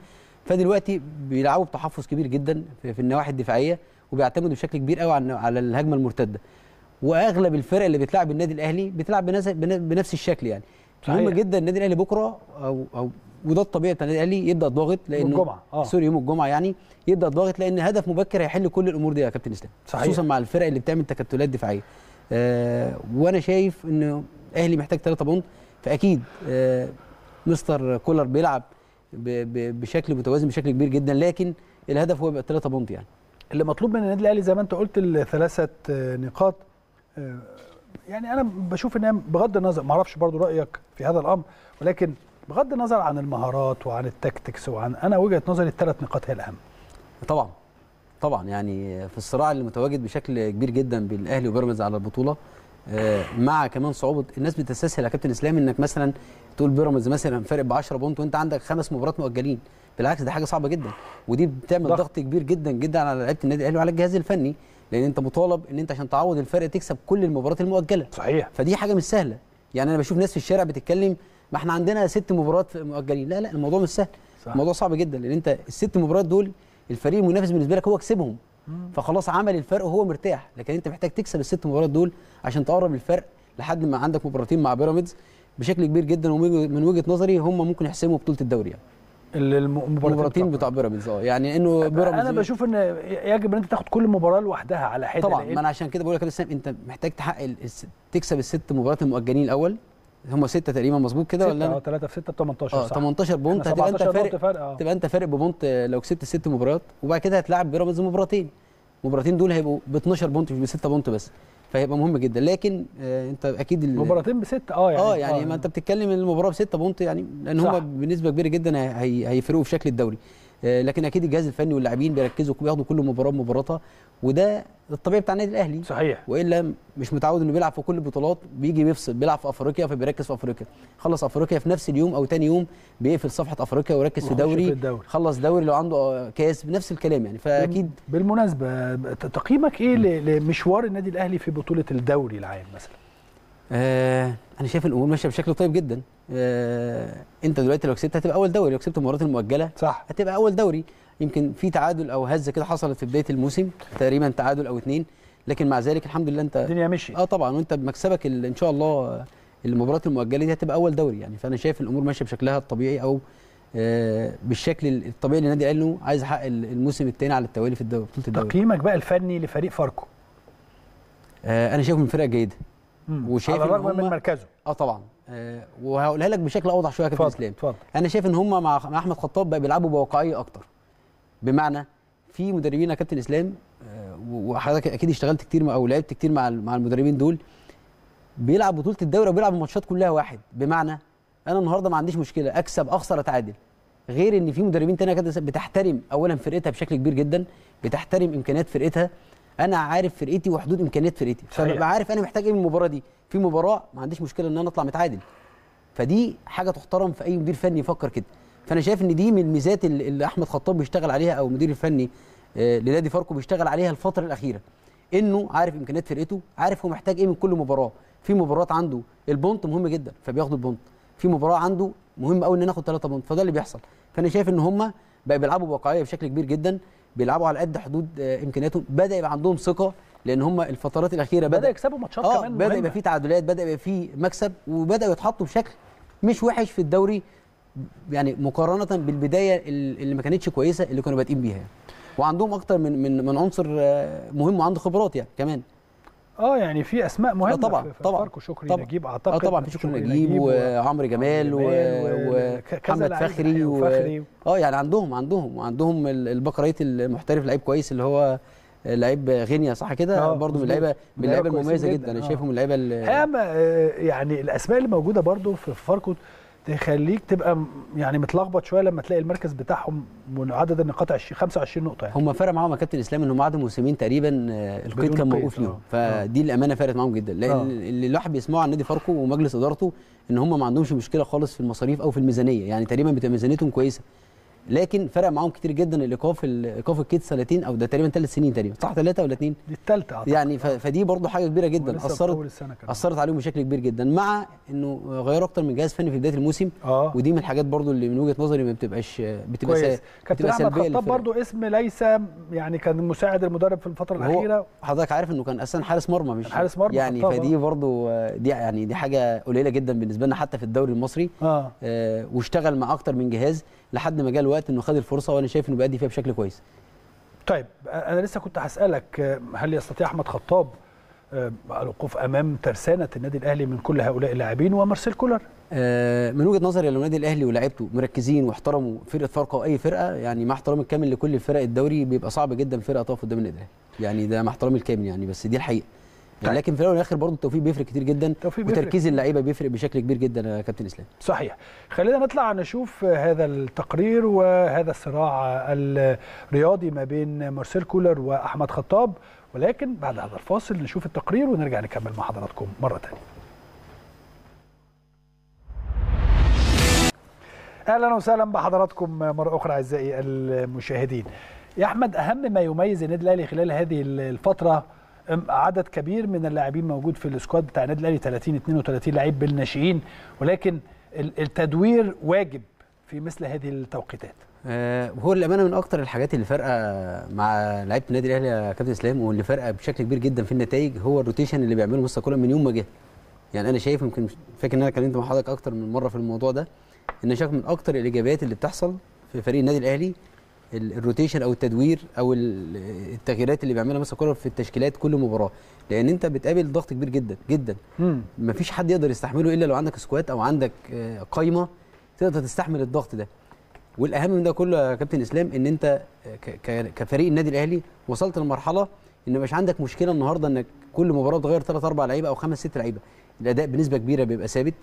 فدلوقتي بيلعبوا بتحفظ كبير جدا في, النواحي الدفاعية وبيعتمدوا بشكل كبير قوي على الهجمة المرتدة وأغلب الفرق اللي بتلعب النادي الأهلي بتلعب بنفس الشكل يعني. مهم جدا النادي الأهلي بكرة أو أو وده الطبيعي بتاع النادي الاهلي يبدأ ضاغط لأنه الجمعة، آه. سوري يوم الجمعة يعني يبدأ ضاغط لأن هدف مبكر هيحل كل الأمور دي يا كابتن اسلام. خصوصا مع الفرق اللي بتعمل تكتلات دفاعية آه وأنا شايف إنه الاهلي محتاج 3 بونت فأكيد آه مستر كولر بيلعب بشكل متوازن بشكل كبير جدا لكن الهدف هو يبقى 3 بونت يعني اللي مطلوب من النادي الأهلي زي ما أنت قلت الثلاثة نقاط آه، يعني أنا بشوف ان بغض النظر ما أعرفش برضو رأيك في هذا الأمر ولكن بغض النظر عن المهارات وعن التكتكس وعن أنا وجهة نظري الثلاث نقاط هي الأهم. طبعا طبعا. يعني في الصراع اللي متواجد بشكل كبير جدا بين الأهلي وبيراميدز على البطولة آه، مع كمان صعوبة الناس بتستسهل يا كابتن إسلام إنك مثلا تقول بيراميدز مثلا فارق ب 10 بونت وأنت عندك خمس مباريات مؤجلين. بالعكس ده حاجة صعبة جدا. ودي بتعمل ضغط. ضغط كبير جدا جدا على لعيبة النادي الأهلي وعلى الجهاز الفني. لأن أنت مطالب إن أنت عشان تعوض الفرق تكسب كل المباريات المؤجلة. صحيح. فدي حاجة مش سهلة. يعني أنا بشوف ناس في الشارع بتتكلم ما إحنا عندنا ست مباريات مؤجلين. لا لا الموضوع مش سهل. صح. الموضوع صعب جدا لأن أنت الست مباريات دول الفريق المنافس بالنسبة لك هو كسبهم. فخلاص عمل الفرق وهو مرتاح. لكن أنت محتاج تكسب الست مباريات دول عشان تقرب الفرق لحد ما عندك مباراتين مع بيراميدز بشكل كبير جدا. ومن من وجهة نظري هم ممكن يحسموا بطولة الدوري يعني. ال- الم- المباراتين بتوع بيراميدز آه. يعني إنه بيراميدز أنا بشوف إن يجب إن أنت تاخد كل مباراة لوحدها على حدة. طبعا. ما أنا عشان كده بقول لك يا أنت محتاج تحقق تكسب الست مباريات المؤجلين الأول. هم ستة تقريبا مظبوط كده ولا ستة آه أنا؟ 3 في 6 ب 18 آه صح. 18 بونت. هتبقى أنت 17 فارق فرق آه. تبقى أنت فارق ببونت آه، لو كسبت الست مباريات. وبعد كده هتلاعب بيراميدز مباراتين مباراتين دول هيبقوا ب 12 بونت مش ب 6 بونت بس. فهيبقى مهم جدا. لكن آه أنت أكيد مباراتين بستة آه يعني. آه يعني ما أنت بتتكلم المباراة بستة بونت يعني لأن. هم بنسبة كبيرة جدا هي- هي- هيفرقوا في شكل الدوري. آه لكن أكيد الجهاز الفني واللاعبين بيركزوا بياخدوا كل مباراة بمباراتها وده الطبيعي بتاع النادي الأهلي. صحيح. وإلا مش متعود إنه بيلعب في كل البطولات بيجي بيفصل بيلعب في أفريقيا فبيركز في أفريقيا. خلص أفريقيا في نفس اليوم أو تاني يوم بيقفل صفحة أفريقيا ويركز في دوري. خلص دوري لو عنده آه، كاس بنفس الكلام يعني. فأكيد بالمناسبة تقييمك إيه لمشوار النادي الأهلي في بطولة الدوري العام مثلا؟ آه أنا شايف الأمور ماشية بشكل طيب جدا. آه أنت دلوقتي لو كسبت هتبقى أول دوري لو كسبت المباريات المؤجلة صح. هتبقى أول دوري. يمكن في تعادل أو هزة كده حصلت في بداية الموسم تقريبا تعادل أو اتنين. لكن مع ذلك الحمد لله أنت الدنيا مشيت. آه طبعا. وأنت بمكسبك إن شاء الله المباريات المؤجلة دي هتبقى أول دوري يعني. فأنا شايف الأمور ماشية بشكلها الطبيعي أو آه بالشكل الطبيعي اللي النادي الاهلي عايز يحقق ال- الموسم الثاني على التوالي في الدوري بطولة الدوري. تقييمك بقى الفني لفريق فاركو؟ آه أنا شايفه من فرقة جيدة. وشايف على الرغم من مركزه. آه طبعا. آه وهقولها لك بشكل أوضح شوية يا كابتن إسلام. أنا شايف إن هم مع أحمد خطاب بقى بيلعبوا بواقعية أكتر. بمعنى في مدربين يا كابتن إسلام آه، وحضرتك أكيد اشتغلت كتير مع- أو لعبت كتير مع مع المدربين دول بيلعب بطولة الدوري وبيلعب الماتشات كلها واحد. بمعنى أنا النهارده ما عنديش مشكلة أكسب أخسر أتعادل. غير إن في مدربين تانية إسلام بتحترم اولا فرقتها بشكل كبير جدا بتحترم إمكانيات فرقتها أنا عارف فرقتي وحدود امكانيات فرقتي. فببقى عارف أنا محتاج إيه من المباراه دي. في مباراه ما عنديش مشكله ان أنا اطلع متعادل. فدي حاجة تحترم في اي مدير فني يفكر كده. فانا شايف ان دي من الميزات اللي احمد خطاب بيشتغل عليها أو المدير الفني آه، لنادي فاركو بيشتغل عليها الفترة الاخيره. انه عارف امكانيات فرقته عارف هو محتاج إيه من كل مباراه. في مباراه عنده البونت مهم جدا فبياخدوا البونت. في مباراه عنده مهم قوي ان ناخد ثلاثة بونت فده اللي بيحصل. فانا شايف ان هم بقى بيلعبوا بواقعيه بشكل كبير جدا. بيلعبوا على قد حدود آه، إمكانياتهم. بدأ يبقى عندهم ثقة لأن هم الفترات الأخيرة بدأ بدأ يكسبوا ماتشات آه كمان بدأ. يبقى في تعادلات بدأ يبقى في مكسب وبدأوا يتحطوا بشكل مش وحش في الدوري يعني مقارنة بالبداية اللي ما كانتش كويسة اللي كانوا بادئين بيها. وعندهم أكتر من من من عنصر آه، مهم وعنده خبرات يعني كمان. آه يعني في أسماء مهمة طبعا، في- طبعا، فاركو شكري طبعا. نجيب آه أعتقد طبعا في شكري نجيب وعمرو جمال و- جمال ومحمد فخري و... وفخري آه يعني عندهم عندهم وعندهم ال- البقريت المحترف لعيب كويس اللي هو لعيب غينيا صح كده آه، برضه من. اللعيبة من اللعيبة المميزة جدا، جدا أنا آه. شايفه من اللعيبه آه، يعني الأسماء اللي موجودة برضو في فاركو تخليك تبقى يعني متلخبط شوية لما تلاقي المركز بتاعهم وعدد النقاط 20 25 نقطة يعني. هم فرق معاهم يا كابتن إسلام إنهم قعدوا موسمين تقريبا آه، القيد كان موقوف آه. ليهم فدي الأمانة فرقت معاهم جدا. لأن آه. اللي الواحد بيسمعه عن نادي فاركو ومجلس إدارته إن هم ما عندهمش مشكلة خالص في المصاريف أو في الميزانية. يعني تقريبا بتبقى ميزانيتهم كويسة. لكن فرق معاهم كتير جدا الايقاف ايقاف الكيد سنتين أو ده تقريبا ثلاث سنين تقريبا صح؟ ثلاثة ولا اثنين دي الثالثه أعتقد. يعني فدي برضو حاجة كبيرة جدا أثرت. أثرت عليهم بشكل كبير جدا مع إنه غيروا أكتر من جهاز فني في بداية الموسم آه. ودي من الحاجات برضو اللي من وجهة نظري ما بتبقاش بتبقى كويس. كابتن أحمد خطاب. برضو اسم ليس يعني كان مساعد المدرب في الفترة الأخيرة. حضرتك عارف إنه كان أصلا حارس مرمى مش حارس مرمى يعني فدي آه. برضو آه، دي يعني دي حاجة قليلة جدا بالنسبة لنا حتى في الدوري المصري آه. آه، واشتغل مع أكتر من جهاز. لحد ما جاء الوقت إنه خد الفرصة وأنا شايف إنه بيأدي فيها بشكل كويس. طيب أنا لسه كنت هسألك هل يستطيع أحمد خطاب آه، الوقوف أمام ترسانة النادي الأهلي من كل هؤلاء اللاعبين ومارسيل كولر؟ آه، من وجهة نظري لو النادي الأهلي ولاعيبته مركزين واحترموا فرقة فاركو أو أي فرقة يعني مع احترامي الكامل لكل فرق الدوري بيبقى صعب جدا فرقة تقف قدام النادي الأهلي. يعني ده مع احترامي الكامل يعني بس دي الحقيقة. يعني طيب. لكن في الأول والآخر برضه التوفيق بيفرق كتير جدا بيفرق. وتركيز اللعيبة بيفرق بشكل كبير جدا يا كابتن إسلام صحيح خلينا نطلع نشوف هذا التقرير وهذا الصراع الرياضي ما بين مارسيل كولر وأحمد خطاب ولكن بعد هذا الفاصل نشوف التقرير ونرجع نكمل مع حضراتكم مرة ثانية أهلا وسهلا بحضراتكم مرة أخرى أعزائي المشاهدين يا أحمد أهم ما يميز النادي الأهلي خلال هذه الفترة عدد كبير من اللاعبين موجود في ال squad بتاع النادي الأهلي 30 32 لعيب بالناشئين. ولكن ال- التدوير واجب في مثل هذه التوقيتات. آه، وهو الامانه من أكتر الحاجات اللي فارقة مع لعيبة النادي الأهلي يا كابتن إسلام واللي فارقة بشكل كبير جدا في النتائج هو ال rotation اللي بيعمله مستر كولر من يوم ما جه. يعني أنا شايف يمكن فاكر إن أنا كلمت مع حضرتك أكتر من مرة في الموضوع ده إن شايف من أكتر الايجابيات اللي بتحصل في فريق النادي الأهلي ال- ال rotation أو التدوير أو ال- التغييرات اللي بيعملها مستر كولر في التشكيلات كل مباراة. لأن أنت بتقابل ضغط كبير جدا جدا. مم. مفيش حد يقدر يستحمله إلا لو عندك squad أو عندك آه، قايمة تقدر تستحمل الضغط ده. والأهم من ده كله يا كابتن إسلام إن أنت ك- كفريق النادي الأهلي وصلت لمرحلة إن مش عندك مشكلة النهارده إنك كل مباراة تغير ثلاث أربع لعيبة أو خمس ست لعيبة. الأداء بنسبة كبيرة بيبقى ثابت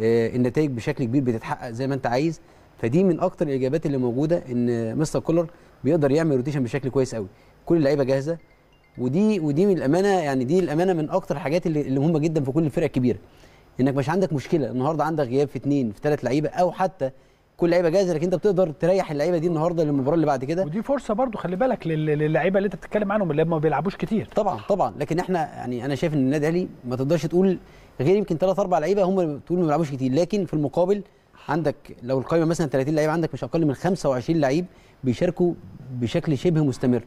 آه، النتائج بشكل كبير بتتحقق زي ما أنت عايز. فدي من أكتر الايجابيات اللي موجودة إن مستر كولر بيقدر يعمل rotation بشكل كويس قوي. كل اللعيبة جاهزة. ودي ودي من الأمانة يعني دي الأمانة من أكتر الحاجات اللي, اللي مهمة جدا في كل الفرق الكبيرة. إنك مش عندك مشكلة. النهارده عندك غياب في اثنين في ثلاث لعيبة أو حتى كل لعيبة جاهزة لكن أنت بتقدر تريح اللعيبة دي النهارده للمباراة اللي بعد كده. ودي فرصة برضو خلي بالك لل- للعيبة اللي أنت بتتكلم عنهم اللي ما بيلعبوش كتير. طبعا طبعا. لكن إحنا يعني أنا شايف إن النادي الأهلي ما تقدرش تقول غير يمكن ثلاث أربع لعيبة هم تقول ما بيلعبوش كتير. لكن في المقابل عندك لو القائمه مثلا 30 لعيب عندك مش أقل من 25 لعيب بيشاركوا بشكل شبه مستمر.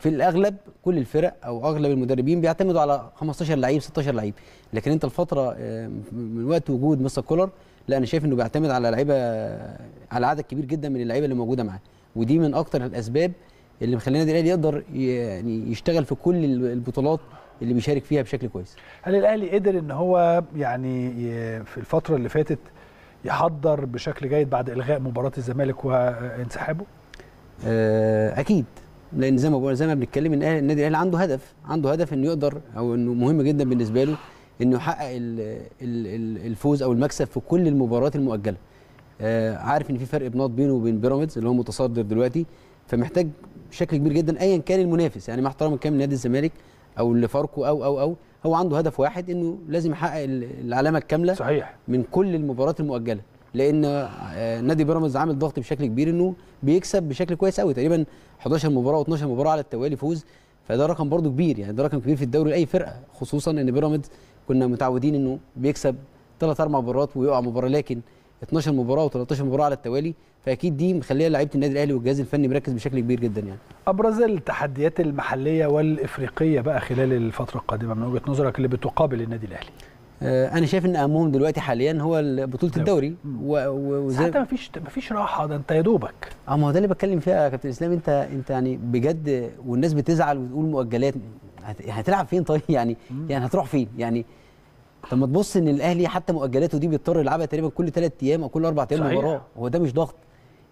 في الأغلب كل الفرق أو أغلب المدربين بيعتمدوا على 15 لعيب 16 لعيب. لكن أنت الفترة آه، من وقت وجود مستر كولر لا أنا شايف إنه بيعتمد على لعيبة على عدد كبير جدا من اللعيبة اللي موجودة معاه. ودي من أكتر الأسباب اللي مخلي النادي الأهلي يقدر يعني يشتغل في كل البطولات اللي بيشارك فيها بشكل كويس. هل الأهلي قدر إن هو يعني في الفترة اللي فاتت يحضر بشكل جيد بعد إلغاء مباراة الزمالك وانسحابه؟ آه، أكيد. لأن زي ما زي ما بنتكلم إن النادي الأهلي عنده هدف عنده هدف إنه يقدر أو إنه مهم جدا بالنسبة له إنه يحقق ال- ال- ال- الفوز أو المكسب في كل المباريات المؤجلة. آه، عارف إن في فرق بنقط بينه وبين بيراميدز اللي هو متصدر دلوقتي فمحتاج بشكل كبير جدا ايا كان المنافس. يعني مع احترام الكامل نادي الزمالك أو اللي فاركو أو أو أو هو عنده هدف واحد إنه لازم يحقق ال- العلامة الكاملة صحيح. من كل المباريات المؤجلة. لأن آه، نادي بيراميدز عامل ضغط بشكل كبير إنه بيكسب بشكل كويس قوي تقريبا 11 مباراة و12 مباراة على التوالي فوز. فده رقم برضو كبير يعني ده رقم كبير في الدوري لأي فرقة. خصوصا إن بيراميدز كنا متعودين إنه بيكسب ثلاث أربع مباريات ويقع مباراة لكن 12 مباراة و13 مباراة على التوالي فأكيد دي مخليه لعيبة النادي الأهلي والجهاز الفني مركز بشكل كبير جدا يعني. أبرز التحديات المحلية والإفريقية بقى خلال الفترة القادمة من وجهة نظرك اللي بتقابل النادي الأهلي؟ آه، أنا شايف إن أهمهم دلوقتي حاليا هو بطولة الدوري. وزي حتى مفيش مفيش راحة ده أنت يا دوبك. آه ما هو ده اللي بتكلم فيها يا كابتن إسلام. انت أنت يعني بجد والناس بتزعل وتقول مؤجلات هت- هتلعب فين طيب؟ يعني يعني هتروح فين؟ يعني طب ما تبص إن الأهلي حتى مؤجلاته دي بيضطر يلعبها تقريبا كل ثلاث أيام أو كل أربع أيام. مباراه هو ده مش ضغط.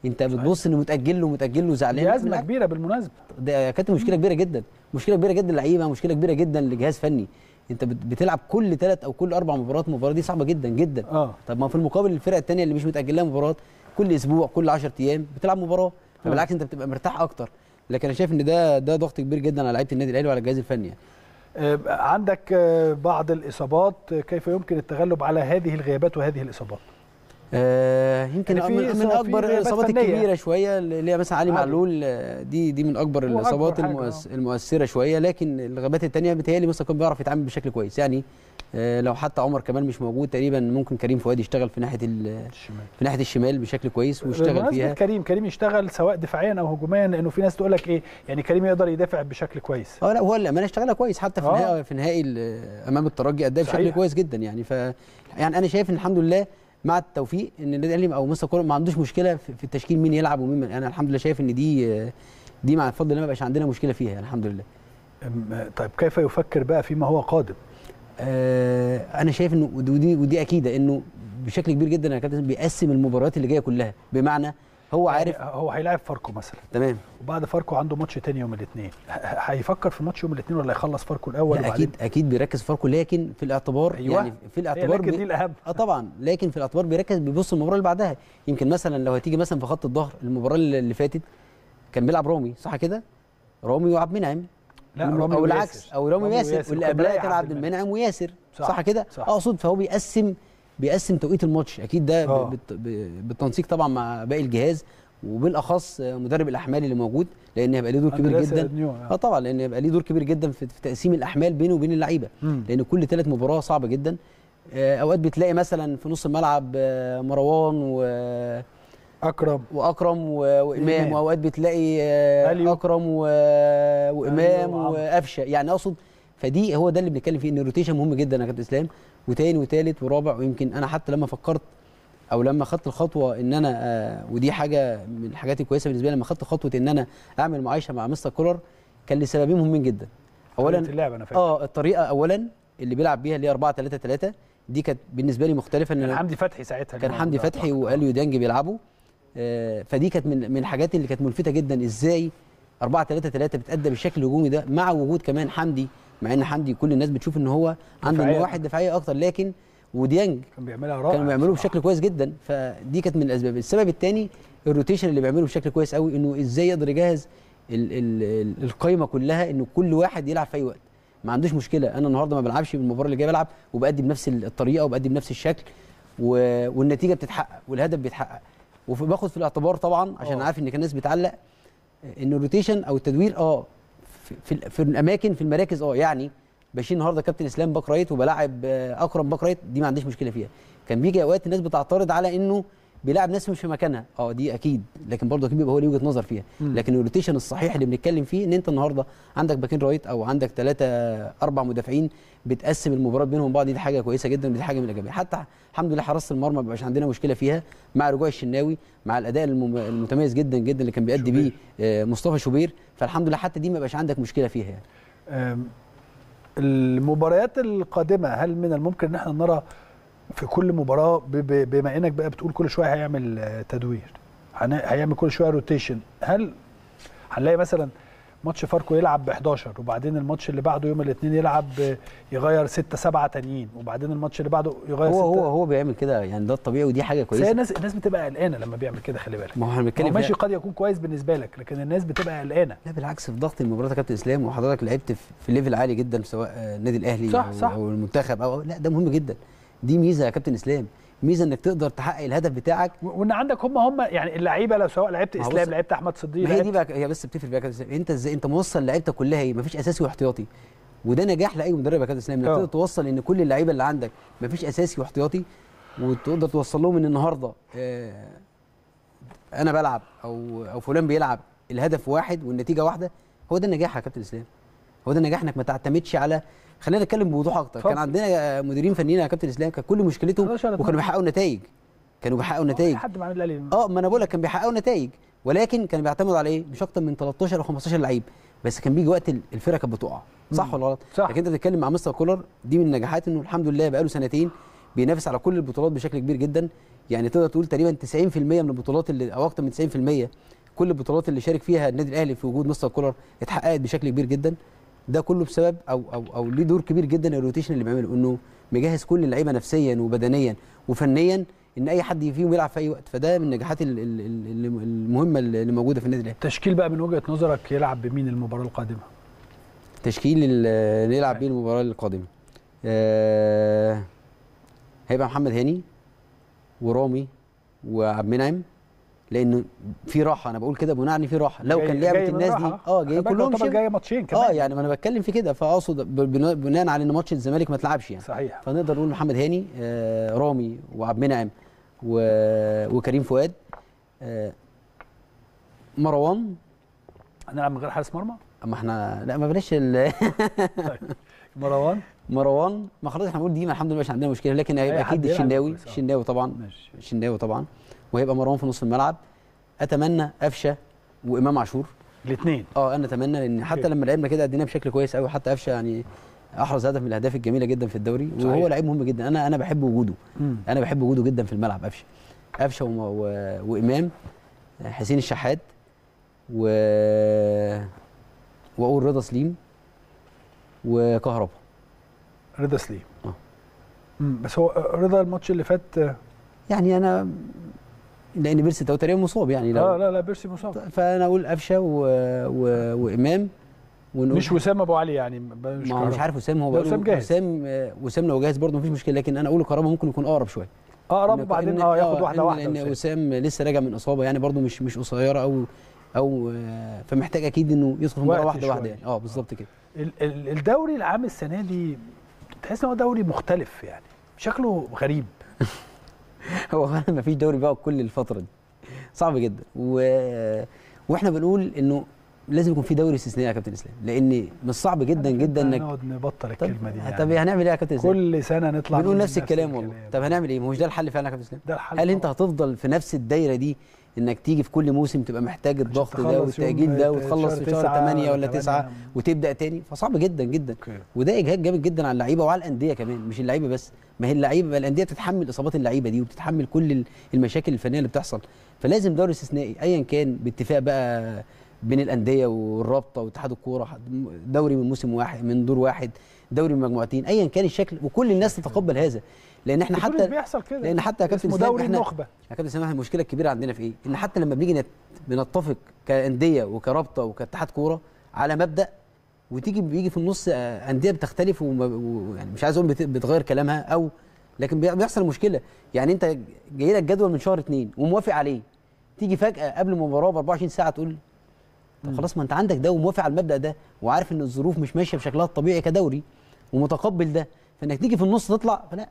أنت بتبص إنه متأجل له متأجل له زعلان دي أزمة. كبيرة بالمناسبة. ده كانت مشكلة كبيرة جدا. مشكلة كبيرة جدا للعيبه مشكلة كبيرة جدا لجهاز فني. أنت بت- بتلعب كل ثلاث أو كل أربع مباريات المباراة دي صعبة جدا جدا. آه. طب ما في المقابل الفرق الثانية اللي مش متاجل لها مباراه كل أسبوع كل 10 أيام بتلعب مباراة. فبالعكس أنت بتبقى مرتاح أكتر. لكن أنا شايف إن ده ده ضغط كبير جدا على لعيبة النادي الأهلي وعلى الجهاز الفني يعني. آه، عندك آه، بعض الإصابات آه، كيف يمكن التغلب على هذه الغيابات وهذه الإصابات آه يمكن يعني في من, أكبر الإصابات. الكبيرة شوية اللي هي مثلا علي. معلول دي دي من أكبر الإصابات المؤس. المؤثرة شوية لكن الغابات الثانية بتهيألي مثلا كان بيعرف يتعامل بشكل كويس يعني لو حتى عمر كمال مش موجود تقريبا ممكن كريم فؤاد يشتغل في ناحية ال- الشمال. في ناحية الشمال بشكل كويس ويشتغل فيها. كريم كريم يشتغل سواء دفاعيا أو هجوميا لأنه في ناس تقول لك إيه يعني كريم يقدر يدافع بشكل كويس. آه لا هو الامانه اشتغلها كويس حتى في آه. نهائي في نهائي أمام الترجي اداها بشكل. كويس جدا يعني. ف يعني أنا شايف إن الحمد لله مع التوفيق إن النادي الأهلي أو مستر كولر ما عندوش مشكلة في التشكيل مين يلعب ومين أنا الحمد لله شايف إن دي دي مع الفضل الله ما بقاش عندنا مشكلة فيها يعني الحمد لله. طيب كيف يفكر بقى فيما هو قادم؟ آه أنا شايف إنه ودي ودي أكيدة إنه بشكل كبير جدا يا كابتن بيقسم المباريات اللي جاية كلها. بمعنى هو عارف يعني هو هيلاعب فاركو مثلا. تمام. وبعد فاركو عنده ماتش تاني يوم الاثنين. هيفكر في ماتش يوم الاثنين ولا يخلص فاركو الأول لا أكيد أكيد بيركز في فاركو لكن في الاعتبار أيوة. يعني في الاعتبار لكن بي- دي الأهم. آه طبعا. لكن في الاعتبار بيركز بيبص المباراة اللي بعدها. يمكن مثلا لو هتيجي مثلا في خط الظهر المباراة اللي اللي فاتت كان بيلعب رامي صح كده؟ رامي وعبد المنعم. لا أو العكس. أو رامي وياسر. واللي قبلها كان عبد المنعم. وياسر صح. صح, كده. أقصد فهو بيقسم بيقسم توقيت الماتش أكيد ده آه. بالتنسيق طبعا مع باقي الجهاز وبالأخص مدرب الأحمال اللي موجود لأن هيبقى ليه دور كبير جدا نيو، آه طبعا لأن يبقى ليه دور كبير جدا في تقسيم الأحمال بينه وبين اللعيبة. لأن كل ثلاث مباراة صعبة جدا آه، أوقات بتلاقي مثلا في نص الملعب آه، مروان و... أكرم وأكرم. وإمام. وأوقات بتلاقي آه، أليو. أكرم و... وإمام. وقفشة يعني أقصد فدي هو ده اللي بنتكلم فيه إن ال rotation مهم جدا يا كابتن إسلام وتاني وتالت ورابع ويمكن أنا حتى لما فكرت أو لما خدت الخطوة إن أنا آه ودي حاجة من الحاجات الكويسة بالنسبة لي لما خدت خطوة إن أنا أعمل معايشة مع مستر كولر كان لسببين مهمين جدا اولا اللعب أنا فاكر آه الطريقة اولا اللي بيلعب بيها اللي هي 4 3 3 دي كانت بالنسبة لي مختلفة إن كان حمدي فتحي ساعتها كان حمدي. فتحي وأليو ديانج بيلعبوا فدي كانت من من الحاجات اللي كانت ملفتة جدا إزاي 4 3 3 بتأدى بالشكل الهجومي ده مع وجود كمان حمدي مع إن حمدي كل الناس بتشوف إن هو عنده. نواحي دفاعية أكتر لكن وديانج كان بيعملها رائع كانوا بيعملوه. بشكل كويس جدا فدي كانت من الأسباب السبب الثاني الروتيشن اللي بيعمله بشكل كويس قوي إنه إزاي يقدر يجهز ال ال ال القايمة كلها إنه كل واحد يلعب في أي وقت ما عندوش مشكلة أنا النهارده ما بلعبش بالمباراة اللي جاية بلعب وبادي بنفس الطريقة وبادي بنفس الشكل. والنتيجة بتتحقق والهدف بيتحقق وباخد في الاعتبار طبعا عشان آه. عارف إن كان الناس بتعلق إن ال rotation أو التدوير آه في, في, في الأماكن في المراكز آه يعني بشيل النهارده كابتن إسلام back right وبلاعب آه، اكرم back right دي ما عنديش مشكلة فيها كان بيجي أوقات الناس بتعترض على إنه بيلاعب ناس مش في مكانها. آه دي أكيد. لكن برضه أكيد بيبقى هو ليه وجهة نظر فيها. مم. لكن ال rotation الصحيح اللي بنتكلم فيه إن أنت النهارده عندك باكين right أو عندك ثلاثة أربع مدافعين بتقسم المباراة بينهم بعض دي حاجة كويسة جدا ودي حاجة من الإيجابية. حتى الحمد لله حراسة المرمى ما بقاش عندنا مشكلة فيها مع رجوع الشناوي مع الأداء المتميز جدا جدا اللي كان بيأدي بيه آه، مصطفى شوبير. فالحمد لله حتى دي ما بقاش عندك مشكلة فيها يعني. المباريات القادمة هل من الممكن إن إحنا نرى في كل مباراة بما إنك بقى بتقول كل شوية هيعمل آه، تدوير. هيعمل كل شوية rotation هل هنلاقي مثلا ماتش فاركو يلعب ب 11 وبعدين الماتش اللي بعده يوم الاثنين يلعب يغير 6 7 تانيين وبعدين الماتش اللي بعده يغير 6 هو هو هو بيعمل كده يعني ده الطبيعي ودي حاجة كويسة. الناس الناس بتبقى قلقانة لما بيعمل كده خلي بالك. ما هو إحنا بنتكلم ماشي قد يكون كويس بالنسبة لك لكن الناس بتبقى قلقانة. لا بالعكس في ضغط المباراة يا كابتن إسلام وحضرتك لعبت في ليفل عالي جدا سواء آه، النادي الأهلي صح، أو, صح. أو المنتخب أو لا ده مهم جدا. دي ميزة يا كابتن إسلام. ميزة إنك تقدر تحقق الهدف بتاعك. وإن عندك هم هم يعني اللعيبة لو سواء لعبت إسلام لعبت أحمد صديق هي دي بقى هي بس بتفرق بقى كابتن إسلام. أنت إزاي أنت موصل لعيبتك كلها إيه؟ مفيش أساسي واحتياطي. وده نجاح لأي مدرب يا كابتن إسلام إنك آه. تقدر توصل إن كل اللعيبة اللي عندك مفيش أساسي واحتياطي وتقدر توصل لهم إن النهارده آه، أنا بلعب أو أو فلان بيلعب الهدف واحد والنتيجة واحدة. هو ده النجاح يا كابتن إسلام. هو ده النجاح إنك ما تعتمدش على خلينا نتكلم بوضوح أكتر. كان عندنا مديرين فنيين يا كابتن إسلام كان كل مشكلتهم 11 وكانوا بيحققوا نتائج. كانوا بيحققوا نتائج. حد مع النادي الأهلي. آه ما أنا بقول لك كان بيحققوا نتائج. ولكن كان بيعتمد على إيه؟ مش أكتر من 13 أو 15 لعيب. بس كان بيجي وقت ال- الفرقة كانت بتقع. صح. ولا غلط. لكن أنت بتتكلم مع مستر كولر دي من النجاحات إنه الحمد لله بقاله سنتين بينافس على كل البطولات بشكل كبير جدا. يعني تقدر تقول تقريبا 90% من البطولات اللي أو أكتر من 90% كل البطولات اللي شارك فيها النادي الأهلي في وجود مستر كولر اتحققت بشكل كبير جدا. ده كله بسبب أو أو أو ليه دور كبير جدا ال rotation اللي بيعمله إنه مجهز كل اللعيبة نفسيا وبدنيا وفنيا إن أي حد فيهم يلعب في أي وقت. فده من النجاحات ال- ال- ال- المهمة اللي موجودة في النادي الأهلي. تشكيل بقى من وجهة نظرك يلعب بمين المباراة القادمة؟ تشكيل ال- اللي يلعب بيه المباراة القادمة. آه هيبقى محمد هاني ورامي وعبد المنعم لأنه في راحة أنا بقول كده بناء ان في راحة. لو جاي- كان جاي لعبه الناس دي. آه بالك كلهم شبه- جاية ماتشين كمان. آه يعني ما أنا بتكلم في كده. فأقصد بناء على إن ماتش الزمالك ما اتلعبش يعني. صحيح. فنقدر نقول محمد هاني آه رامي وعبد المنعم وكريم فؤاد آه مروان. هنلعب من غير حارس مرمى؟ أما إحنا لا ما بلاش ال- مروان؟ مروان. ما خلاص إحنا بنقول دي الحمد لله مش عندنا مشكلة لكن هيبقى أكيد الشناوي. آه. الشناوي طبعا. الشناوي طبعا. وهيبقى مروان في نص الملعب. أتمنى قفشة وإمام عاشور. الاثنين. آه أنا أتمنى لأن حتى. لما لعبنا كده ادينا بشكل كويس قوي حتى قفشة يعني أحرز هدف من الأهداف الجميلة جدا في الدوري. صحيح. وهو لعيب مهم جدا. أنا أنا بحب وجوده. أنا بحب وجوده جدا في الملعب قفشة. قفشة وم- و... وإمام حسين الشحات و وأقول رضا سليم وكهربا. رضا سليم. آه. مم، بس هو رضا الماتش اللي فات آه يعني أنا لأن بيرسي تاو تقريبا مصاب يعني لو لا لا بيرسي مصاب فأنا أقول قفشة و... و... وإمام ونقول مش وسام أبو علي يعني مش ما هو مش. عارف وسام هو لا، وسام جاهز. وسام آه، وسام لو جاهز برضه مفيش مشكلة لكن أنا أقول كهربا ممكن يكون أقرب شوية أقرب إن- وبعدين آه ياخد واحدة واحدة لأن وسام. لسه راجع من إصابة يعني برضه مش مش قصيرة أو أو آه، فمحتاج أكيد إنه يدخل مره واحدة واحدة شوية. يعني آه بالظبط كده ال- ال- الدوري العام السنة دي تحس إن هو دوري مختلف يعني شكله غريب هو فعلا مفيش دوري بيقعد كل الفترة دي. صعب جدا. و... وإحنا بنقول إنه لازم يكون في دوري استثنائي يا كابتن إسلام لأن مش صعب جدا جدا إنك نقعد نبطل طب, الكلمة دي طب يعني. هنعمل إيه يا كابتن إسلام؟ كل سنة نطلع بنقول نقول نفس الكلام والله. طب هنعمل إيه؟ ما هوش ده الحل فعلا يا كابتن إسلام؟ ده الحل هل أنت. هتفضل في نفس الدايرة دي إنك تيجي في كل موسم تبقى محتاج الضغط ده والتأجيل ده وتخلص في شهر تسعة 8 ولا تمانية. 9 وتبدأ تاني؟ فصعب جدا جدا. وده إجهاد جامد جدا على اللعيبة وعلى الأندية كمان مش اللعيبة بس. ما هي اللعيبة الأندية بتتحمل إصابات اللعيبة دي وبتتحمل كل ال- المشاكل الفنية اللي بتحصل. فلازم دوري استثنائي ايا كان باتفاق بقى بين الأندية والرابطة واتحاد الكورة دوري من موسم واحد من دور واحد دوري من مجموعتين ايا كان الشكل وكل الناس تتقبل هذا. لأن إحنا حتى بيحصل كده. لأن حتى يا كابتن دوري إحنا النخبة. يا كابتن سامح المشكلة الكبيرة عندنا في إيه؟ إن حتى لما بنيجي نت... بنتفق كأندية وكرابطة وكاتحاد كورة على مبدأ وتيجي بيجي في النص آه، أندية بتختلف ويعني مش عايز أقول بت... بتغير كلامها أو لكن بي- بيحصل مشكلة. يعني أنت جاي لك جدول من شهر اتنين وموافق عليه تيجي فجأة قبل المباراه ب 24 ساعة تقول طب خلاص ما أنت عندك ده وموافق على المبدأ ده وعارف إن الظروف مش ماشية بشكلها الطبيعي كدوري ومتقبل ده فإنك تيجي في النص تطلع فلا.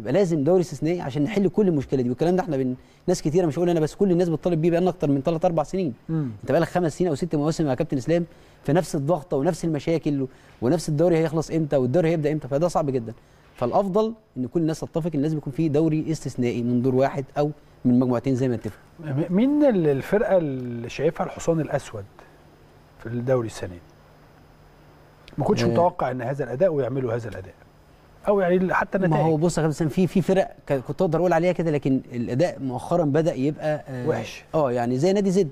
يبقى لازم دوري استثنائي عشان نحل كل المشكلة دي والكلام ده إحنا بين ناس كتيره مش هقول أنا بس كل الناس بتطالب بيه بقالنا أكتر من 3 4 سنين مم. أنت بقالك خمس سنين أو ست مواسم يا كابتن إسلام في نفس الضغطة ونفس المشاكل ونفس الدوري هيخلص إمتى والدوري هيبدأ إمتى فده صعب جدا فالأفضل إن كل الناس تتفق إن لازم يكون في دوري استثنائي من دور واحد أو من مجموعتين زي ما اتفق مين ال- الفرقة اللي شايفها الحصان الأسود في الدوري السنة دي؟ ما كنتش آه. متوقع إن هذا الأداء ويعملوا هذا الأداء أو يعني حتى ما هو النتائج بص يا كابتن في في فرق كنت أقدر أقول عليها كده لكن الأداء مؤخرا بدأ يبقى آه وحش. آه يعني زي نادي زد